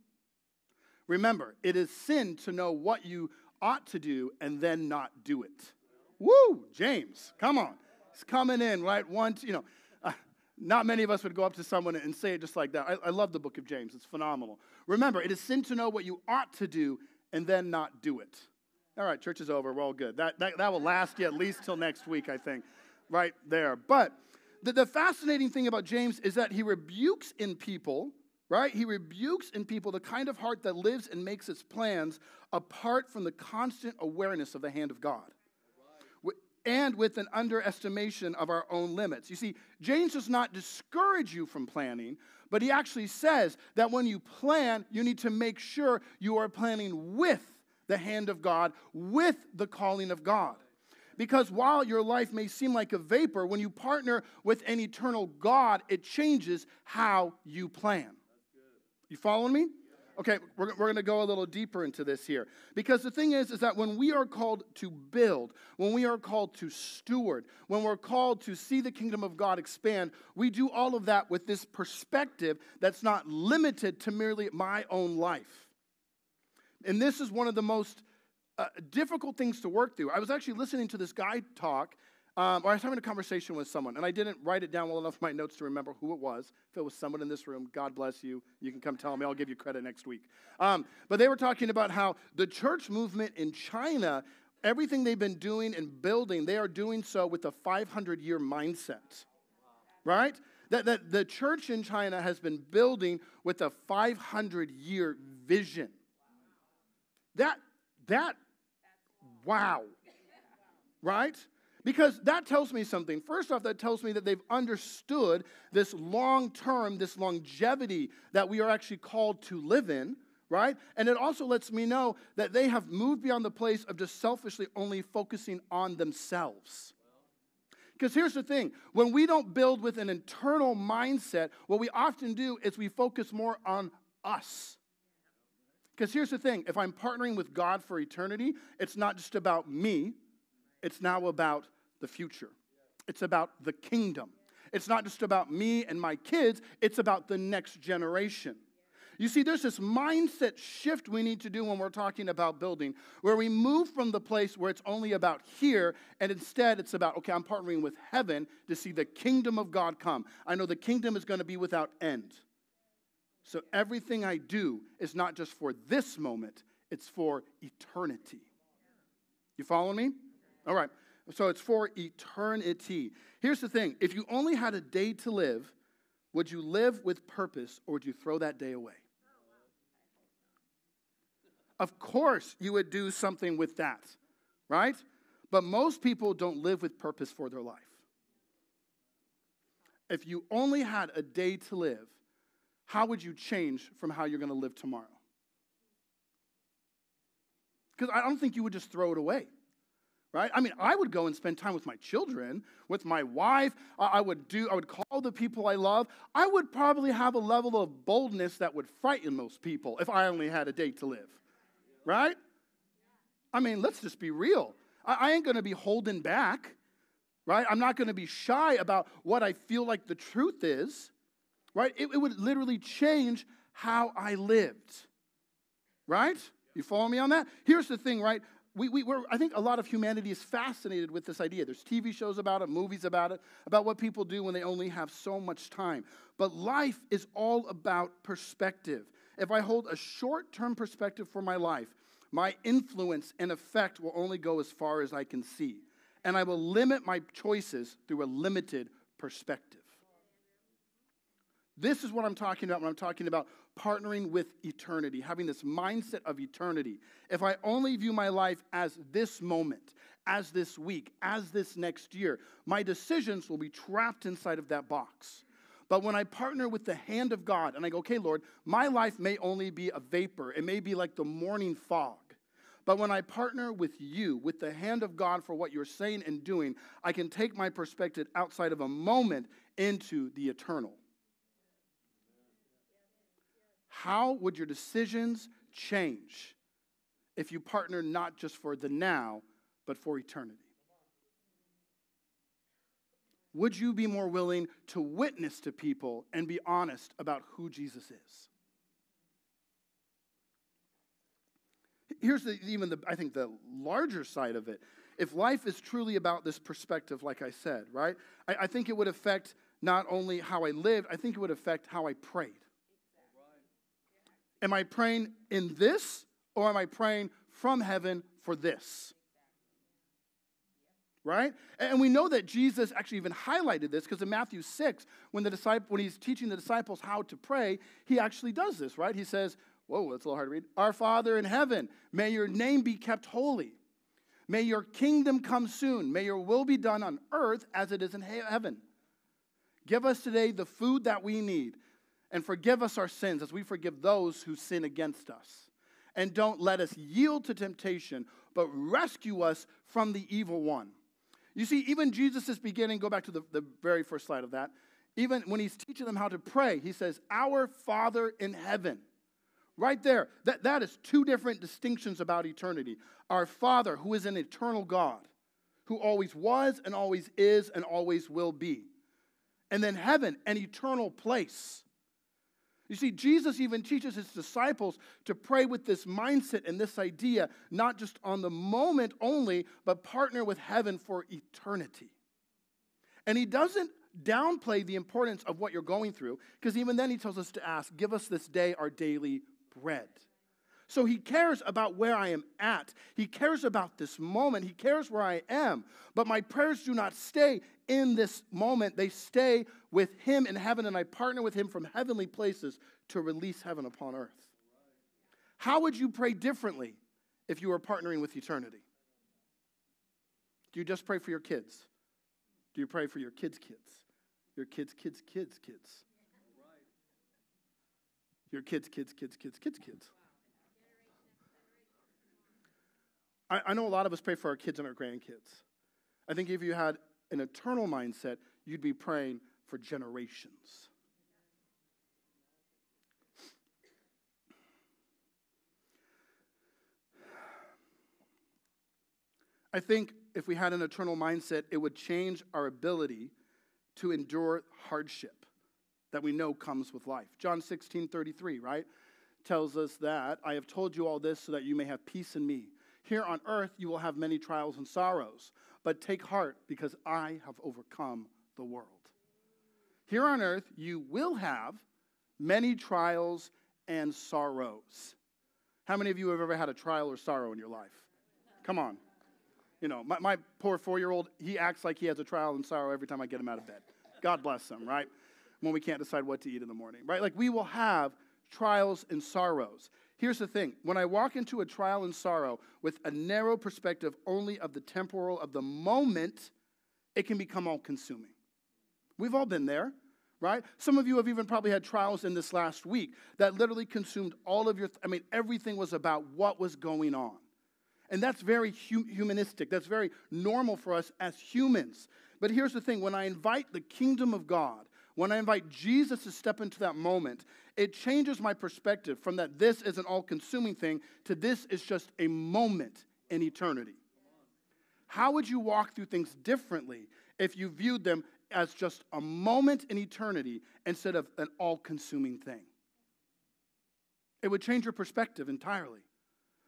Remember, it is sin to know what you ought to do and then not do it. Woo, James, come on. It's coming in, right? One, you know, uh, not many of us would go up to someone and say it just like that. I, I love the book of James, it's phenomenal. Remember, it is sin to know what you ought to do and then not do it. All right, church is over. We're all good. That, that, that will last you at least till next week, I think, right there. But the, the fascinating thing about James is that he rebukes in people, right? He rebukes in people the kind of heart that lives and makes its plans apart from the constant awareness of the hand of God and with an underestimation of our own limits. You see, James does not discourage you from planning, but he actually says that when you plan, you need to make sure you are planning with the hand of God, with the calling of God. Because while your life may seem like a vapor, when you partner with an eternal God, it changes how you plan. You following me? Okay, we're, we're going to go a little deeper into this here. Because the thing is, is that when we are called to build, when we are called to steward, when we're called to see the kingdom of God expand, we do all of that with this perspective that's not limited to merely my own life. And this is one of the most uh, difficult things to work through. I was actually listening to this guy talk, um, or I was having a conversation with someone, and I didn't write it down well enough in my notes to remember who it was. If it was someone in this room, God bless you. You can come tell me. I'll give you credit next week. Um, but they were talking about how the church movement in China, everything they've been doing and building, they are doing so with a 500 year mindset. Right? That, that the church in China has been building with a 500 year vision That, that, wow. Right? Because that tells me something. First off, that tells me that they've understood this long term, this longevity that we are actually called to live in, right? And it also lets me know that they have moved beyond the place of just selfishly only focusing on themselves. Because here's the thing when we don't build with an internal mindset, what we often do is we focus more on us. Because here's the thing if I'm partnering with God for eternity, it's not just about me, it's now about the future. It's about the kingdom. It's not just about me and my kids, it's about the next generation. You see, there's this mindset shift we need to do when we're talking about building, where we move from the place where it's only about here, and instead it's about, okay, I'm partnering with heaven to see the kingdom of God come. I know the kingdom is going to be without end. So everything I do is not just for this moment, it's for eternity. You following me? All right. So it's for eternity. Here's the thing if you only had a day to live, would you live with purpose or would you throw that day away? Of course, you would do something with that, right? But most people don't live with purpose for their life. If you only had a day to live, how would you change from how you're going to live tomorrow? Because I don't think you would just throw it away right? I mean i would go and spend time with my children with my wife. I would do i would call the people i love. I would probably have a level of boldness that would frighten most people if i only had a day to live right? I mean let's just be real. I, I ain't going to be holding back right? I'm not going to be shy about what i feel like the truth is right? It, it would literally change how i lived right? You follow me on that? Here's the thing right we, we, I think a lot of humanity is fascinated with this idea. There's TV shows about it, movies about it, about what people do when they only have so much time. But life is all about perspective. If I hold a short term perspective for my life, my influence and effect will only go as far as I can see. And I will limit my choices through a limited perspective. This is what I'm talking about when I'm talking about partnering with eternity, having this mindset of eternity. If I only view my life as this moment, as this week, as this next year, my decisions will be trapped inside of that box. But when I partner with the hand of God and I go, okay, Lord, my life may only be a vapor, it may be like the morning fog. But when I partner with you, with the hand of God for what you're saying and doing, I can take my perspective outside of a moment into the eternal. How would your decisions change if you partner not just for the now, but for eternity? Would you be more willing to witness to people and be honest about who Jesus is? Here's the, even the, I think, the larger side of it. If life is truly about this perspective, like I said, right, I, I think it would affect not only how I lived, I think it would affect how I prayed. Am I praying in this or am I praying from heaven for this? Right? And we know that Jesus actually even highlighted this because in Matthew 6, when, the disciple, when he's teaching the disciples how to pray, he actually does this, right? He says, Whoa, that's a little hard to read. Our Father in heaven, may your name be kept holy. May your kingdom come soon. May your will be done on earth as it is in heaven. Give us today the food that we need and forgive us our sins as we forgive those who sin against us. And don't let us yield to temptation, but rescue us from the evil one. You see, even Jesus is beginning, go back to the, the very first slide of that. Even when he's teaching them how to pray, he says, Our Father in heaven. Right there, that, that is two different distinctions about eternity. Our Father, who is an eternal God, who always was and always is and always will be. And then heaven, an eternal place you see, Jesus even teaches his disciples to pray with this mindset and this idea, not just on the moment only, but partner with heaven for eternity. And he doesn't downplay the importance of what you're going through, because even then he tells us to ask, Give us this day our daily bread. So he cares about where I am at. He cares about this moment. He cares where I am. But my prayers do not stay in this moment, they stay with him in heaven, and I partner with him from heavenly places to release heaven upon earth. How would you pray differently if you were partnering with eternity? Do you just pray for your kids? Do you pray for your kids' kids? Your kids, kids, kids, kids. Your kids, kids, kids, kids, kids, kids. I, I know a lot of us pray for our kids and our grandkids. I think if you had an eternal mindset, you'd be praying for generations. I think if we had an eternal mindset, it would change our ability to endure hardship that we know comes with life. John 16, 33, right? Tells us that I have told you all this so that you may have peace in me. Here on earth you will have many trials and sorrows, but take heart because I have overcome the world. Here on earth you will have many trials and sorrows. How many of you have ever had a trial or sorrow in your life? Come on. You know, my, my poor four year old, he acts like he has a trial and sorrow every time I get him out of bed. God bless him, right? When we can't decide what to eat in the morning, right? Like we will have trials and sorrows. Here's the thing when I walk into a trial and sorrow with a narrow perspective only of the temporal, of the moment, it can become all consuming. We've all been there, right? Some of you have even probably had trials in this last week that literally consumed all of your, I mean, everything was about what was going on. And that's very hu- humanistic. That's very normal for us as humans. But here's the thing when I invite the kingdom of God, when I invite Jesus to step into that moment, it changes my perspective from that this is an all consuming thing to this is just a moment in eternity. How would you walk through things differently if you viewed them as just a moment in eternity instead of an all consuming thing? It would change your perspective entirely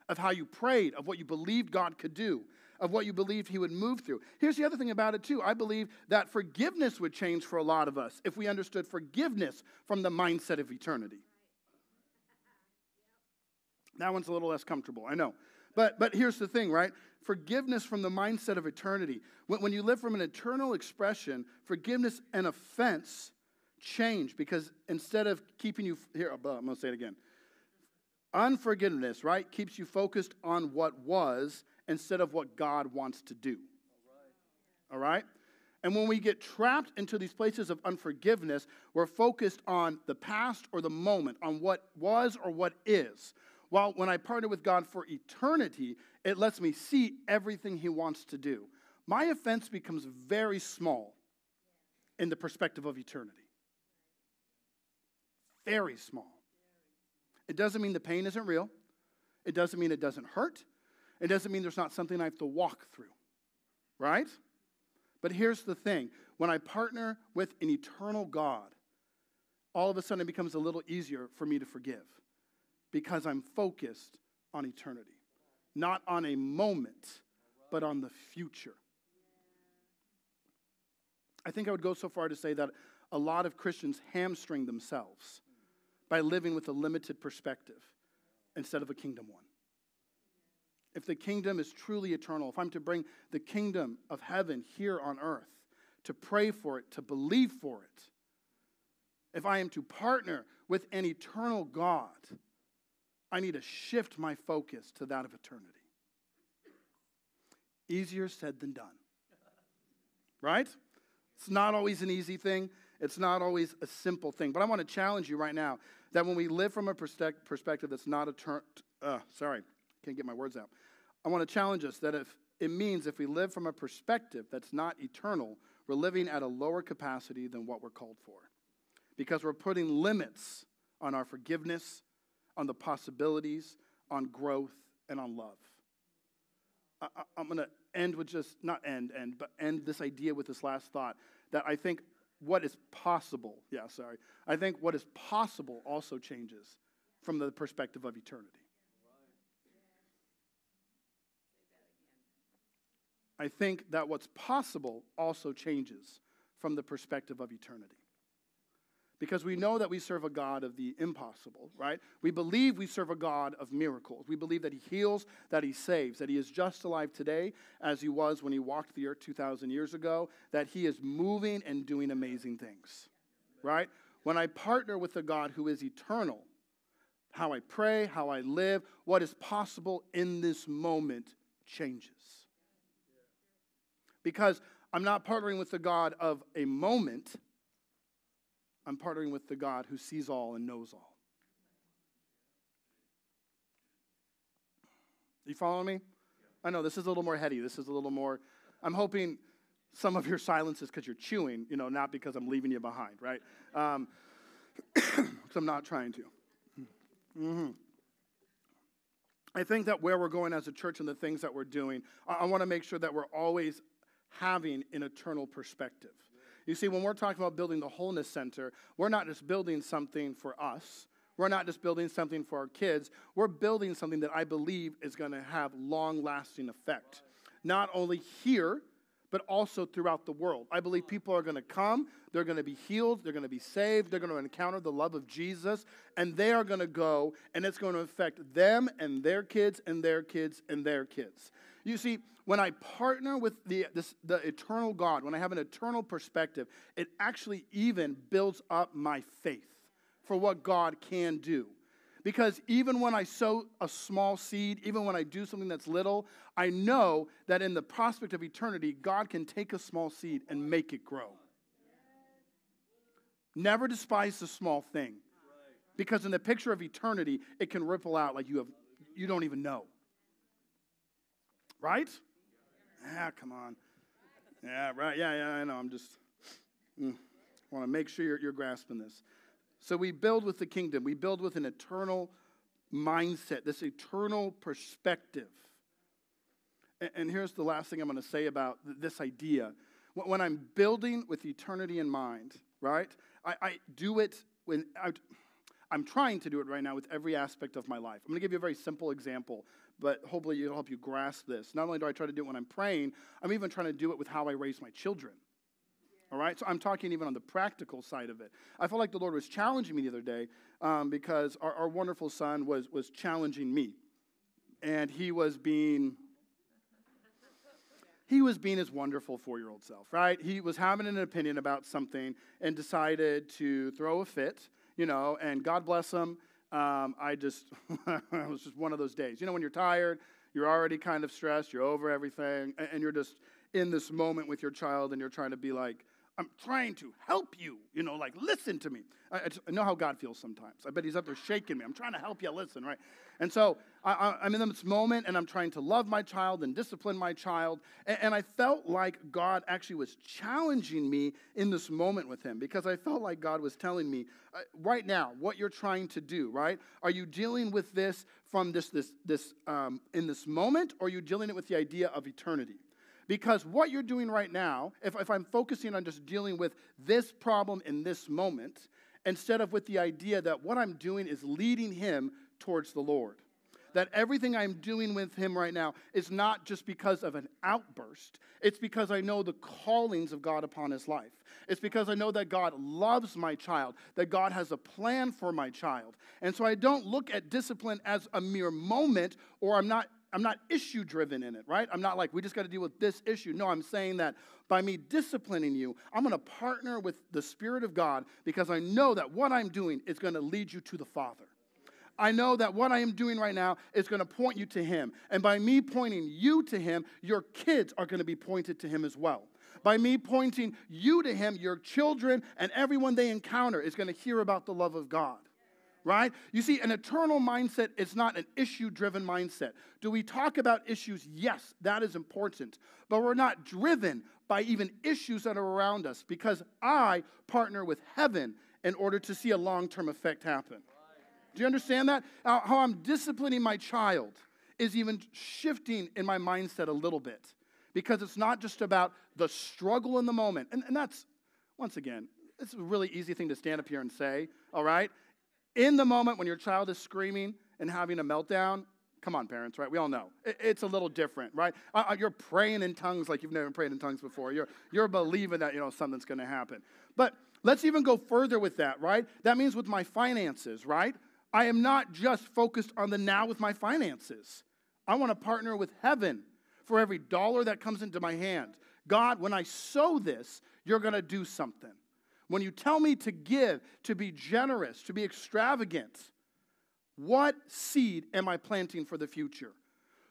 of how you prayed, of what you believed God could do, of what you believed He would move through. Here's the other thing about it, too. I believe that forgiveness would change for a lot of us if we understood forgiveness from the mindset of eternity. That one's a little less comfortable, I know. But, but here's the thing, right? Forgiveness from the mindset of eternity. When, when you live from an eternal expression, forgiveness and offense change because instead of keeping you, here, I'm going to say it again. Unforgiveness, right, keeps you focused on what was instead of what God wants to do. All right? And when we get trapped into these places of unforgiveness, we're focused on the past or the moment, on what was or what is. While when I partner with God for eternity, it lets me see everything He wants to do. My offense becomes very small in the perspective of eternity. Very small. It doesn't mean the pain isn't real. It doesn't mean it doesn't hurt. It doesn't mean there's not something I have to walk through, right? But here's the thing when I partner with an eternal God, all of a sudden it becomes a little easier for me to forgive because I'm focused on eternity, not on a moment, but on the future. I think I would go so far to say that a lot of Christians hamstring themselves by living with a limited perspective instead of a kingdom one. If the kingdom is truly eternal, if I'm to bring the kingdom of heaven here on earth, to pray for it, to believe for it, if I am to partner with an eternal God, I need to shift my focus to that of eternity. Easier said than done. Right? It's not always an easy thing. It's not always a simple thing. But I want to challenge you right now that when we live from a perspective that's not turn, uh, sorry, can't get my words out. I want to challenge us that if it means if we live from a perspective that's not eternal, we're living at a lower capacity than what we're called for. Because we're putting limits on our forgiveness, on the possibilities, on growth, and on love. I, am going to end with just, not end, end, but end this idea with this last thought that I think what is possible, yeah, sorry, I think what is possible also changes from the perspective of eternity. I think that what's possible also changes from the perspective of eternity. Because we know that we serve a God of the impossible, right? We believe we serve a God of miracles. We believe that He heals, that He saves, that He is just alive today as He was when He walked the earth 2,000 years ago, that He is moving and doing amazing things, right? When I partner with a God who is eternal, how I pray, how I live, what is possible in this moment changes. Because I'm not partnering with the God of a moment, I'm partnering with the God who sees all and knows all. You following me? I know this is a little more heady. This is a little more, I'm hoping some of your silence is because you're chewing, you know, not because I'm leaving you behind, right? Um, I'm not trying to. Mm-hmm. I think that where we're going as a church and the things that we're doing, I, I want to make sure that we're always having an eternal perspective. You see, when we're talking about building the wholeness center, we're not just building something for us. We're not just building something for our kids. We're building something that I believe is going to have long lasting effect. Not only here, but also throughout the world. I believe people are going to come, they're going to be healed, they're going to be saved, they're going to encounter the love of Jesus, and they are going to go, and it's going to affect them and their kids and their kids and their kids. You see, when I partner with the, this, the eternal God, when I have an eternal perspective, it actually even builds up my faith for what God can do. Because even when I sow a small seed, even when I do something that's little, I know that in the prospect of eternity, God can take a small seed and make it grow. Never despise the small thing. Because in the picture of eternity, it can ripple out like you have you don't even know. Right? Yeah, come on. Yeah, right. Yeah, yeah, I know. I'm just mm, want to make sure you're, you're grasping this. So we build with the kingdom, we build with an eternal mindset, this eternal perspective. And, and here's the last thing I'm going to say about th- this idea. When, I'm building with eternity in mind, right, I, I do it when I, I'm trying to do it right now with every aspect of my life. I'm going to give you a very simple example, but hopefully it'll help you grasp this. Not only do I try to do it when I'm praying, I'm even trying to do it with how I raise my children. All right, so I'm talking even on the practical side of it. I felt like the Lord was challenging me the other day um, because our, our wonderful son was, was challenging me. And he was being he was being his wonderful four year old self, right? He was having an opinion about something and decided to throw a fit, you know, and God bless him. Um, I just, it was just one of those days. You know, when you're tired, you're already kind of stressed, you're over everything, and, and you're just in this moment with your child and you're trying to be like, I'm trying to help you, you know, like listen to me. I, I, know how God feels sometimes. I bet He's up there shaking me. I'm trying to help you listen, right? And so I, am in this moment and I'm trying to love my child and discipline my child. And, and I felt like God actually was challenging me in this moment with Him because I felt like God was telling me, uh, right now, what you're trying to do, right? Are you dealing with this from this, this, this um, in this moment or are you dealing it with the idea of eternity? Because what you're doing right now, if, if I'm focusing on just dealing with this problem in this moment, instead of with the idea that what I'm doing is leading him towards the Lord. That everything I'm doing with him right now is not just because of an outburst. It's because I know the callings of God upon his life. It's because I know that God loves my child, that God has a plan for my child. And so I don't look at discipline as a mere moment, or I'm not I'm not issue driven in it, right? I'm not like, we just got to deal with this issue. No, I'm saying that by me disciplining you, I'm going to partner with the Spirit of God because I know that what I'm doing is going to lead you to the Father. I know that what I am doing right now is going to point you to Him. And by me pointing you to Him, your kids are going to be pointed to Him as well. By me pointing you to Him, your children and everyone they encounter is going to hear about the love of God right? You see, an eternal mindset is not an issue driven mindset. Do we talk about issues? Yes, that is important. But we're not driven by even issues that are around us because I partner with heaven in order to see a long term effect happen. Do you understand that? How I'm disciplining my child is even shifting in my mindset a little bit because it's not just about the struggle in the moment. And, and that's, once again, it's a really easy thing to stand up here and say, all right? In the moment when your child is screaming and having a meltdown, come on, parents, right? We all know. It's a little different, right? You're praying in tongues like you've never prayed in tongues before. You're, you're believing that, you know, something's going to happen. But let's even go further with that, right? That means with my finances, right? I am not just focused on the now with my finances. I want to partner with heaven for every dollar that comes into my hand. God, when I sow this, you're going to do something. When you tell me to give, to be generous, to be extravagant, What seed am I planting for the future?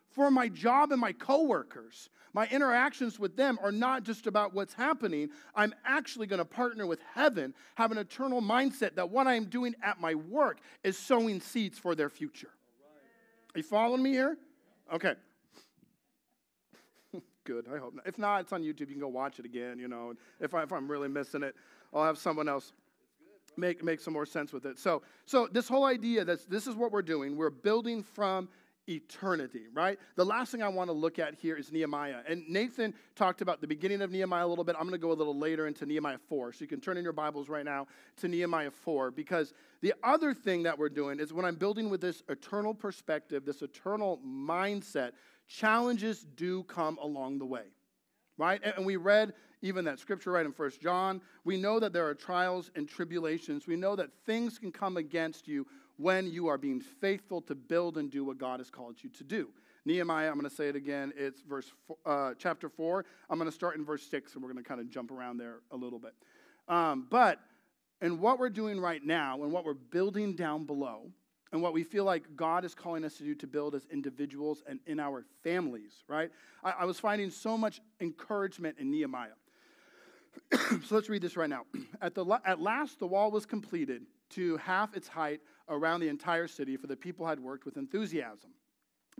For my job and my coworkers, my interactions with them are not just about what's happening. I'm actually going to partner with heaven, have an eternal mindset that what I am doing at my work is sowing seeds for their future. Are you following me here? Okay. Good, I hope not. If not, it's on YouTube. You can go watch it again, you know. If, I, if I'm really missing it, I'll have someone else make, make some more sense with it. So, so this whole idea that this is what we're doing, we're building from eternity, right? The last thing I want to look at here is Nehemiah. And Nathan talked about the beginning of Nehemiah a little bit. I'm going to go a little later into Nehemiah 4. So you can turn in your Bibles right now to Nehemiah 4 because the other thing that we're doing is when I'm building with this eternal perspective, this eternal mindset, challenges do come along the way. Right? And we read even that scripture right in First John. We know that there are trials and tribulations. We know that things can come against you when you are being faithful to build and do what God has called you to do. Nehemiah, I'm going to say it again. It's verse uh, chapter four. I'm going to start in verse six, and we're going to kind of jump around there a little bit. Um, but in what we're doing right now, and what we're building down below, and what we feel like God is calling us to do to build as individuals and in our families, right? I, I was finding so much encouragement in Nehemiah. so let's read this right now. At, the, at last, the wall was completed to half its height around the entire city, for the people had worked with enthusiasm.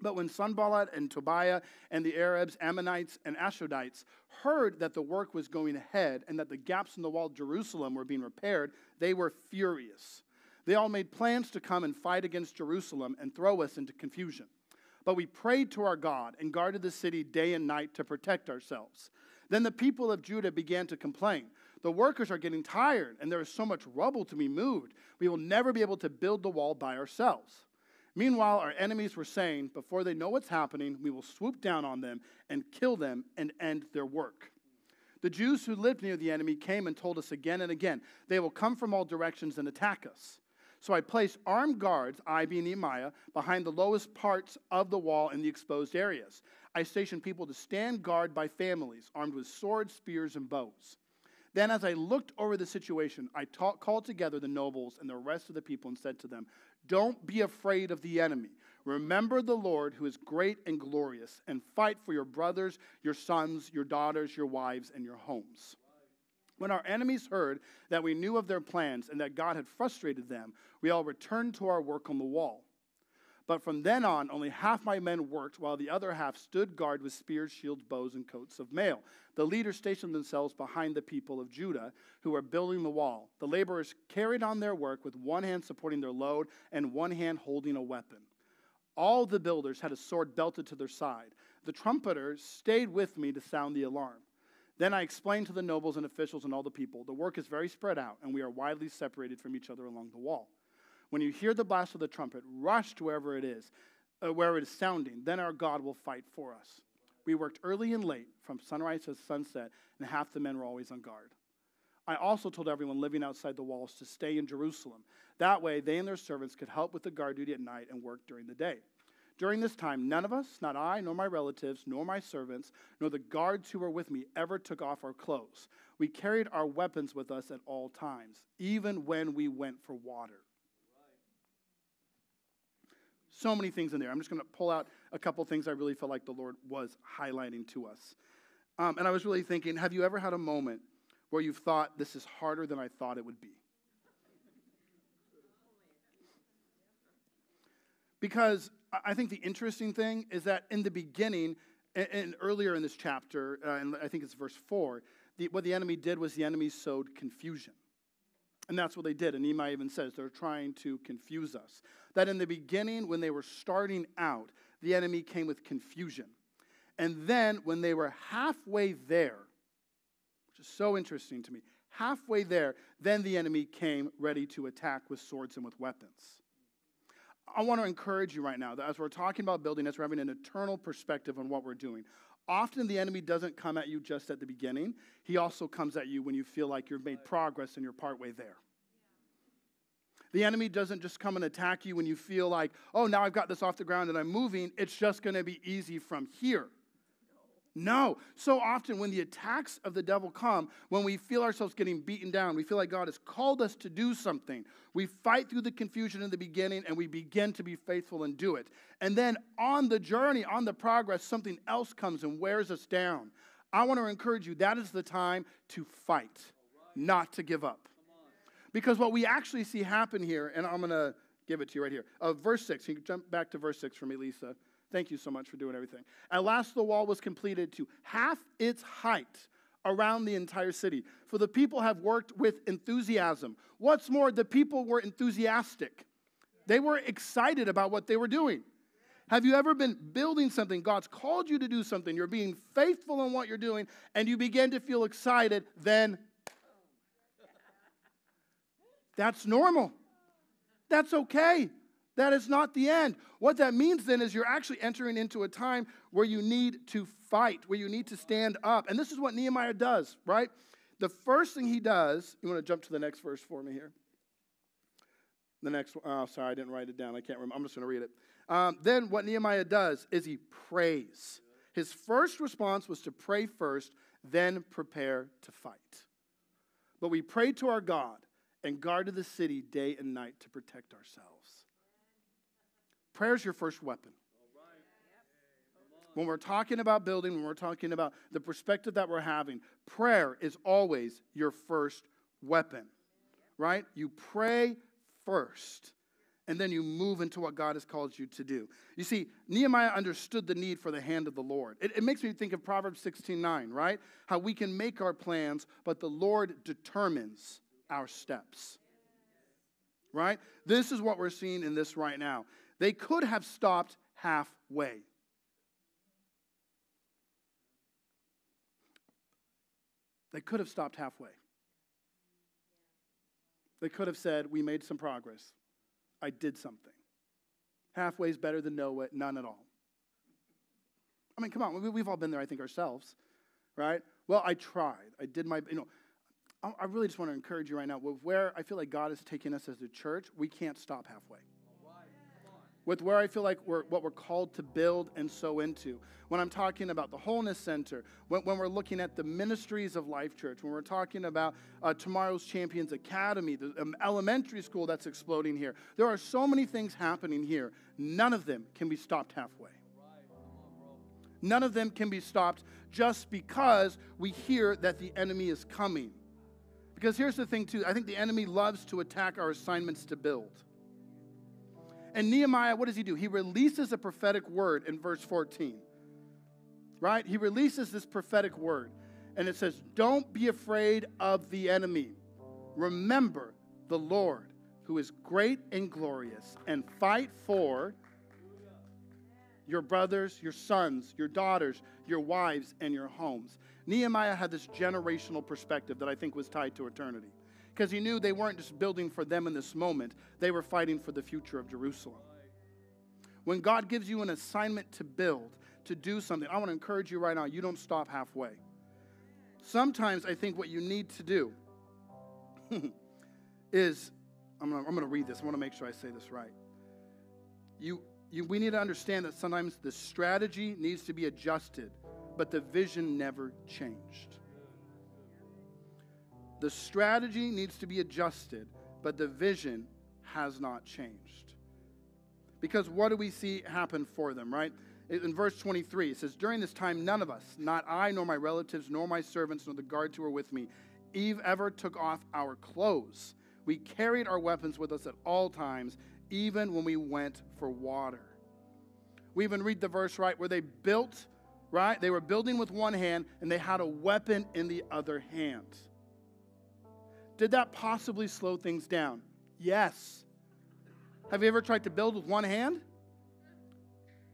But when Sanballat and Tobiah and the Arabs, Ammonites, and Ashdodites heard that the work was going ahead and that the gaps in the wall of Jerusalem were being repaired, they were furious. They all made plans to come and fight against Jerusalem and throw us into confusion. But we prayed to our God and guarded the city day and night to protect ourselves. Then the people of Judah began to complain. The workers are getting tired, and there is so much rubble to be moved. We will never be able to build the wall by ourselves. Meanwhile, our enemies were saying, Before they know what's happening, we will swoop down on them and kill them and end their work. The Jews who lived near the enemy came and told us again and again, They will come from all directions and attack us. So I placed armed guards, I being Nehemiah, behind the lowest parts of the wall in the exposed areas. I stationed people to stand guard by families, armed with swords, spears, and bows. Then, as I looked over the situation, I called together the nobles and the rest of the people and said to them, Don't be afraid of the enemy. Remember the Lord who is great and glorious, and fight for your brothers, your sons, your daughters, your wives, and your homes. When our enemies heard that we knew of their plans and that God had frustrated them, we all returned to our work on the wall. But from then on, only half my men worked, while the other half stood guard with spears, shields, bows, and coats of mail. The leaders stationed themselves behind the people of Judah who were building the wall. The laborers carried on their work with one hand supporting their load and one hand holding a weapon. All the builders had a sword belted to their side. The trumpeters stayed with me to sound the alarm. Then I explained to the nobles and officials and all the people the work is very spread out, and we are widely separated from each other along the wall. When you hear the blast of the trumpet, rush to wherever it is, uh, where it is sounding. Then our God will fight for us. We worked early and late, from sunrise to sunset, and half the men were always on guard. I also told everyone living outside the walls to stay in Jerusalem. That way, they and their servants could help with the guard duty at night and work during the day. During this time, none of us, not I, nor my relatives, nor my servants, nor the guards who were with me, ever took off our clothes. We carried our weapons with us at all times, even when we went for water. So many things in there. I'm just going to pull out a couple things I really felt like the Lord was highlighting to us. Um, and I was really thinking have you ever had a moment where you've thought, this is harder than I thought it would be? Because I think the interesting thing is that in the beginning, and earlier in this chapter, uh, and I think it's verse 4, the, what the enemy did was the enemy sowed confusion. And that's what they did. And Nehemiah even says they're trying to confuse us. That in the beginning, when they were starting out, the enemy came with confusion. And then when they were halfway there, which is so interesting to me, halfway there, then the enemy came ready to attack with swords and with weapons. I want to encourage you right now that as we're talking about building, as we're having an eternal perspective on what we're doing, often the enemy doesn't come at you just at the beginning. He also comes at you when you feel like you've made progress and you're partway there. The enemy doesn't just come and attack you when you feel like, oh, now I've got this off the ground and I'm moving. It's just going to be easy from here. No. So often, when the attacks of the devil come, when we feel ourselves getting beaten down, we feel like God has called us to do something. We fight through the confusion in the beginning and we begin to be faithful and do it. And then on the journey, on the progress, something else comes and wears us down. I want to encourage you that is the time to fight, not to give up. Because what we actually see happen here, and I'm going to give it to you right here. Uh, verse 6. You can jump back to verse 6 for me, Lisa. Thank you so much for doing everything. At last, the wall was completed to half its height around the entire city. For the people have worked with enthusiasm. What's more, the people were enthusiastic, they were excited about what they were doing. Have you ever been building something? God's called you to do something. You're being faithful in what you're doing, and you begin to feel excited, then that's normal. That's okay. That is not the end. What that means then is you're actually entering into a time where you need to fight, where you need to stand up. And this is what Nehemiah does, right? The first thing he does, you want to jump to the next verse for me here? The next one, oh, sorry, I didn't write it down. I can't remember. I'm just going to read it. Um, then what Nehemiah does is he prays. His first response was to pray first, then prepare to fight. But we prayed to our God and guarded the city day and night to protect ourselves. Prayer is your first weapon. When we're talking about building, when we're talking about the perspective that we're having, prayer is always your first weapon, right? You pray first, and then you move into what God has called you to do. You see, Nehemiah understood the need for the hand of the Lord. It, it makes me think of Proverbs 16 9, right? How we can make our plans, but the Lord determines our steps. Right? This is what we're seeing in this right now. They could have stopped halfway. They could have stopped halfway. They could have said, We made some progress. I did something. Halfway is better than no none at all. I mean, come on, we've all been there, I think, ourselves, right? Well, I tried. I did my, you know, I really just want to encourage you right now. Where I feel like God is taking us as a church, we can't stop halfway with where I feel like we're, what we're called to build and sow into. When I'm talking about the Wholeness Center, when, when we're looking at the ministries of Life Church, when we're talking about uh, tomorrow's Champions Academy, the um, elementary school that's exploding here, there are so many things happening here. None of them can be stopped halfway. None of them can be stopped just because we hear that the enemy is coming. Because here's the thing, too I think the enemy loves to attack our assignments to build. And Nehemiah, what does he do? He releases a prophetic word in verse 14. Right? He releases this prophetic word. And it says, Don't be afraid of the enemy. Remember the Lord, who is great and glorious, and fight for your brothers, your sons, your daughters, your wives, and your homes. Nehemiah had this generational perspective that I think was tied to eternity because he knew they weren't just building for them in this moment, they were fighting for the future of Jerusalem. When God gives you an assignment to build, to do something, I want to encourage you right now, you don't stop halfway. Sometimes I think what you need to do is, I'm going to read this, I want to make sure I say this right. You, you, we need to understand that sometimes the strategy needs to be adjusted, but the vision never changed. The strategy needs to be adjusted, but the vision has not changed. Because what do we see happen for them, right? In verse 23, it says, During this time, none of us, not I, nor my relatives, nor my servants, nor the guards who were with me, Eve ever took off our clothes. We carried our weapons with us at all times, even when we went for water. We even read the verse, right, where they built, right? They were building with one hand and they had a weapon in the other hand. Did that possibly slow things down? Yes. Have you ever tried to build with one hand?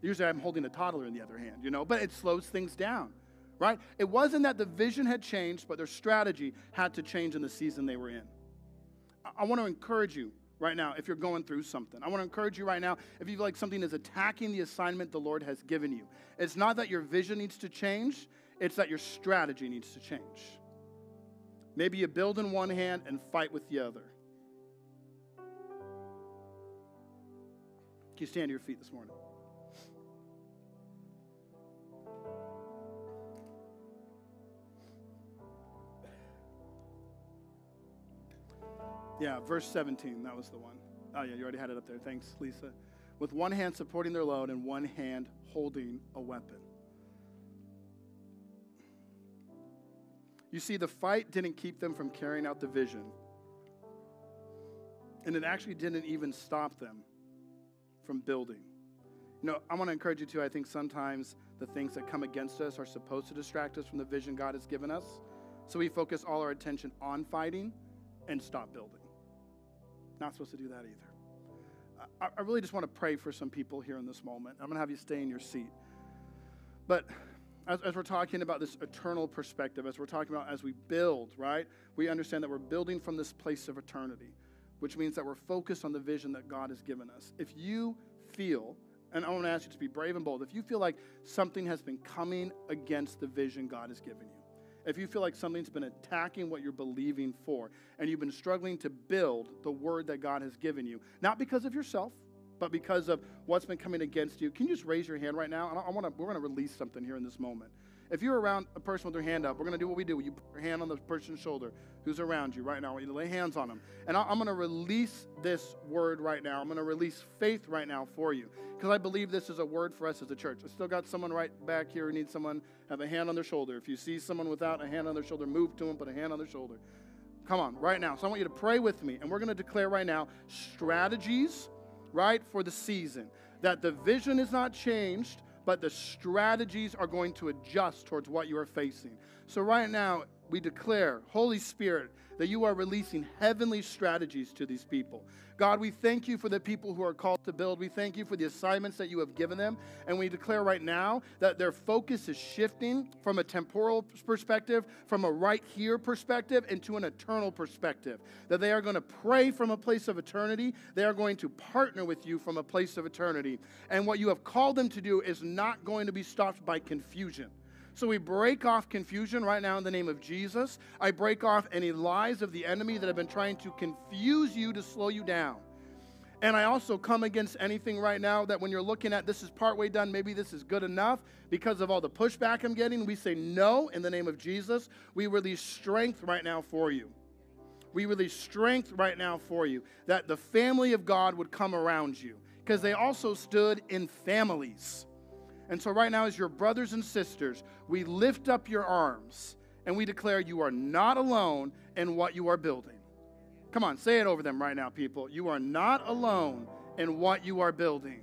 Usually I'm holding a toddler in the other hand, you know, but it slows things down, right? It wasn't that the vision had changed, but their strategy had to change in the season they were in. I, want to encourage you right now if you're going through something. I want to encourage you right now if you feel like something is attacking the assignment the Lord has given you. It's not that your vision needs to change, it's that your strategy needs to change. Maybe you build in one hand and fight with the other. Can you stand to your feet this morning? Yeah, verse 17, that was the one. Oh, yeah, you already had it up there. Thanks, Lisa. With one hand supporting their load and one hand holding a weapon. You see, the fight didn't keep them from carrying out the vision. And it actually didn't even stop them from building. You know, I want to encourage you too. I think sometimes the things that come against us are supposed to distract us from the vision God has given us. So we focus all our attention on fighting and stop building. Not supposed to do that either. I, I really just want to pray for some people here in this moment. I'm going to have you stay in your seat. But as, as, we're talking about this eternal perspective, as we're talking about as we build, right, we understand that we're building from this place of eternity, which means that we're focused on the vision that God has given us. If you feel, and I want to ask you to be brave and bold, if you feel like something has been coming against the vision God has given you, if you feel like something's been attacking what you're believing for, and you've been struggling to build the word that God has given you, not because of yourself, but because of what's been coming against you, can you just raise your hand right now? And I want to, we're going to release something here in this moment. If you're around a person with their hand up, we're going to do what we do. You put your hand on the person's shoulder who's around you right now. I want You to lay hands on them. And I'm going to release this word right now. I'm going to release faith right now for you because I believe this is a word for us as a church. I still got someone right back here who needs someone have a hand on their shoulder. If you see someone without a hand on their shoulder, move to them, put a hand on their shoulder. Come on, right now. So I want you to pray with me. And we're going to declare right now strategies, right, for the season. That the vision is not changed, but the strategies are going to adjust towards what you are facing. So, right now, we declare, Holy Spirit, that you are releasing heavenly strategies to these people. God, we thank you for the people who are called to build. We thank you for the assignments that you have given them. And we declare right now that their focus is shifting from a temporal perspective, from a right here perspective, into an eternal perspective. That they are going to pray from a place of eternity. They are going to partner with you from a place of eternity. And what you have called them to do is not going to be stopped by confusion. So we break off confusion right now in the name of Jesus. I break off any lies of the enemy that have been trying to confuse you to slow you down. And I also come against anything right now that when you're looking at this is partway done, maybe this is good enough because of all the pushback I'm getting. We say no in the name of Jesus. We release strength right now for you. We release strength right now for you that the family of God would come around you because they also stood in families. And so, right now, as your brothers and sisters, we lift up your arms and we declare you are not alone in what you are building. Come on, say it over them right now, people. You are not alone in what you are building.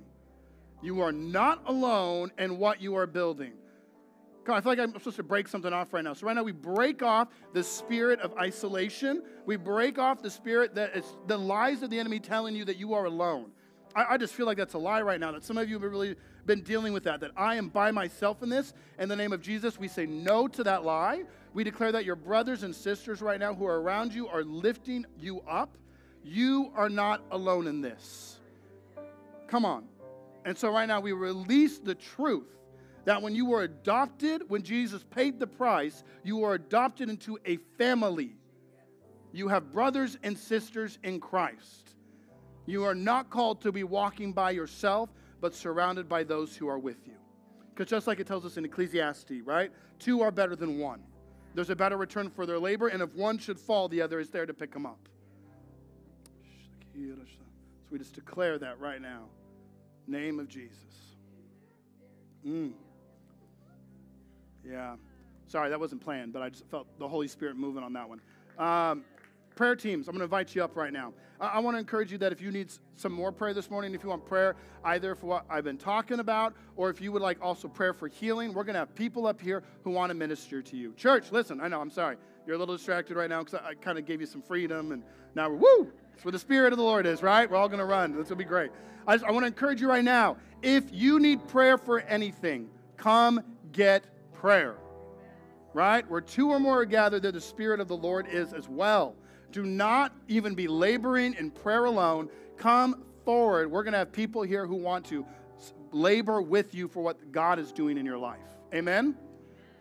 You are not alone in what you are building. Come on, I feel like I'm supposed to break something off right now. So, right now, we break off the spirit of isolation. We break off the spirit that is the lies of the enemy telling you that you are alone. I, I just feel like that's a lie right now, that some of you have really been dealing with that, that I am by myself in this. In the name of Jesus, we say no to that lie. We declare that your brothers and sisters right now who are around you are lifting you up. You are not alone in this. Come on. And so, right now, we release the truth that when you were adopted, when Jesus paid the price, you were adopted into a family. You have brothers and sisters in Christ. You are not called to be walking by yourself, but surrounded by those who are with you. Because just like it tells us in Ecclesiastes, right? Two are better than one. There's a better return for their labor, and if one should fall, the other is there to pick them up. So we just declare that right now. Name of Jesus. Mm. Yeah. Sorry, that wasn't planned, but I just felt the Holy Spirit moving on that one. Um, prayer teams, I'm going to invite you up right now. I, I want to encourage you that if you need some more prayer this morning, if you want prayer either for what I've been talking about, or if you would like also prayer for healing, we're going to have people up here who want to minister to you. Church, listen, I know, I'm sorry. You're a little distracted right now because I, I kind of gave you some freedom, and now we're, woo, it's where the Spirit of the Lord is, right? We're all going to run. This will be great. I, just, I want to encourage you right now if you need prayer for anything, come get prayer right? Where two or more are gathered, there the Spirit of the Lord is as well. Do not even be laboring in prayer alone. Come forward. We're going to have people here who want to labor with you for what God is doing in your life. Amen?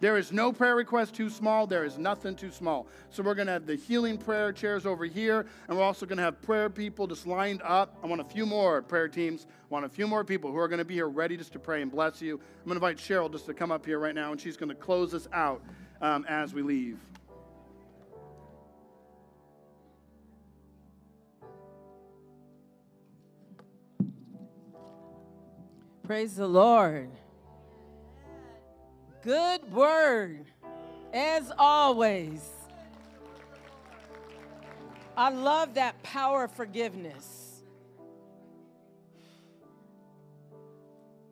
There is no prayer request too small. There is nothing too small. So we're going to have the healing prayer chairs over here, and we're also going to have prayer people just lined up. I want a few more prayer teams. I want a few more people who are going to be here ready just to pray and bless you. I'm going to invite Cheryl just to come up here right now, and she's going to close us out um, as we leave. Praise the Lord. Good word, as always. I love that power of forgiveness.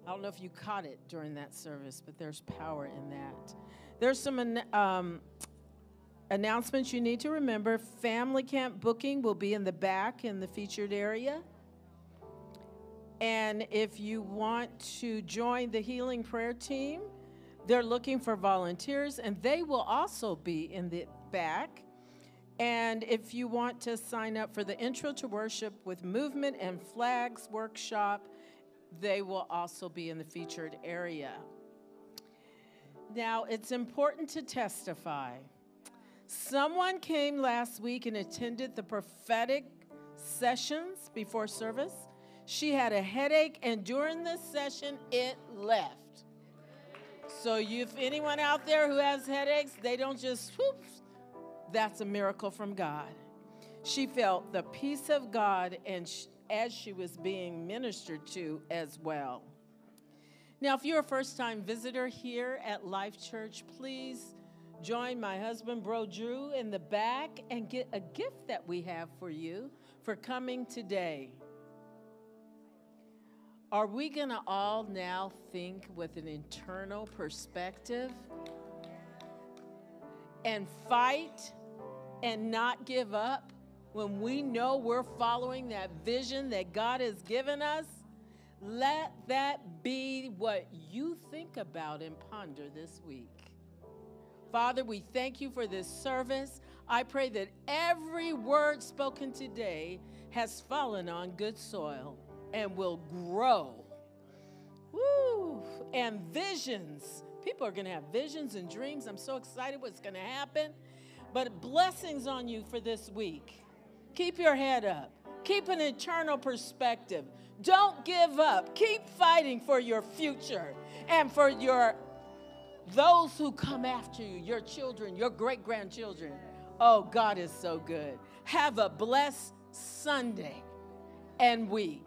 I don't know if you caught it during that service, but there's power in that. There's some um, announcements you need to remember. Family camp booking will be in the back in the featured area. And if you want to join the healing prayer team, they're looking for volunteers and they will also be in the back. And if you want to sign up for the Intro to Worship with Movement and Flags workshop, they will also be in the featured area. Now, it's important to testify. Someone came last week and attended the prophetic sessions before service. She had a headache, and during the session, it left. So, if anyone out there who has headaches, they don't just whoop. That's a miracle from God. She felt the peace of God, and as she was being ministered to as well. Now, if you're a first time visitor here at Life Church, please join my husband, Bro Drew, in the back and get a gift that we have for you for coming today. Are we going to all now think with an internal perspective and fight and not give up when we know we're following that vision that God has given us? Let that be what you think about and ponder this week. Father, we thank you for this service. I pray that every word spoken today has fallen on good soil and will grow. Woo! And visions. People are going to have visions and dreams. I'm so excited what's going to happen. But blessings on you for this week. Keep your head up. Keep an eternal perspective. Don't give up. Keep fighting for your future and for your those who come after you, your children, your great grandchildren. Oh, God is so good. Have a blessed Sunday and week.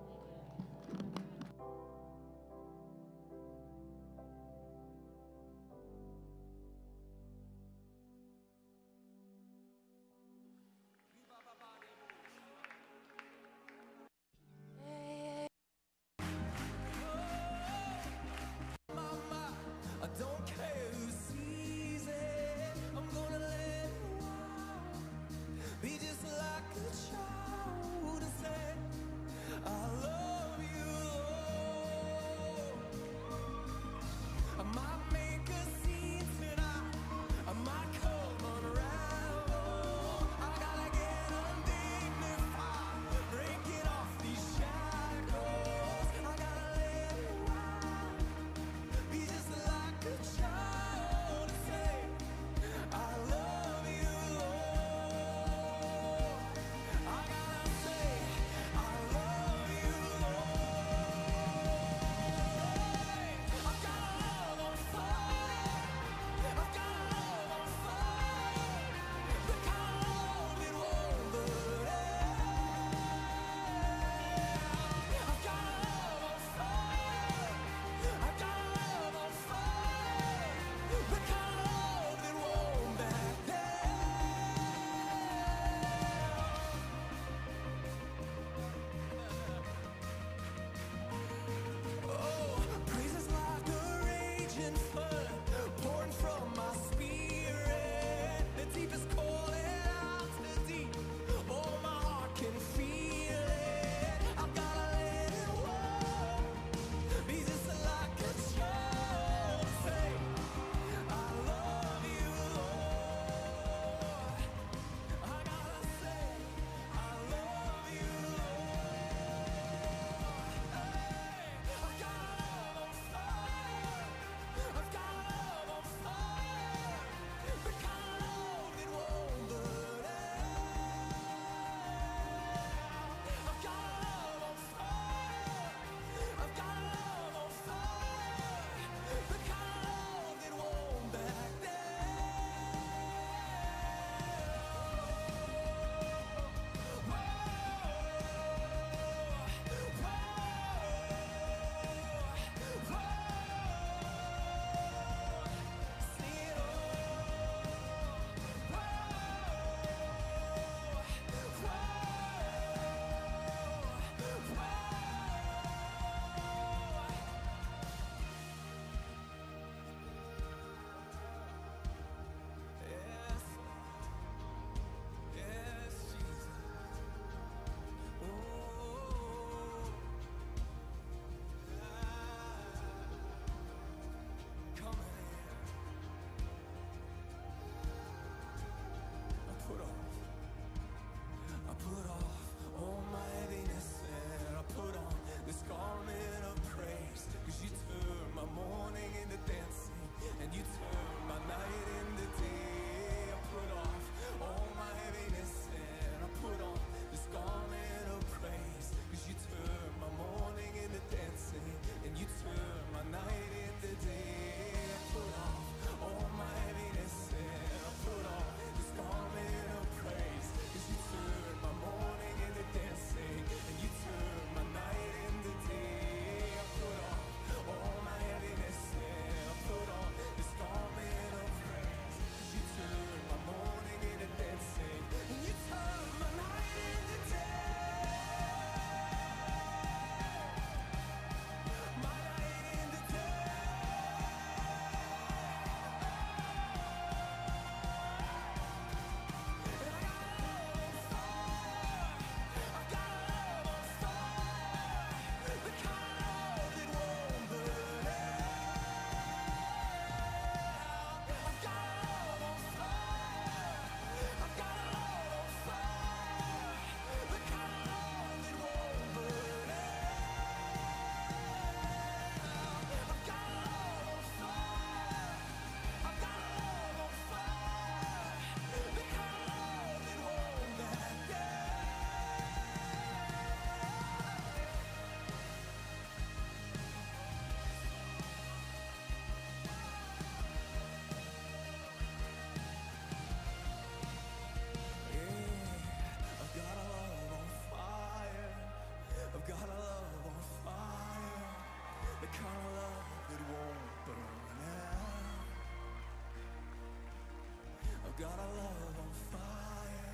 got a love on fire.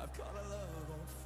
I've got a love on fire.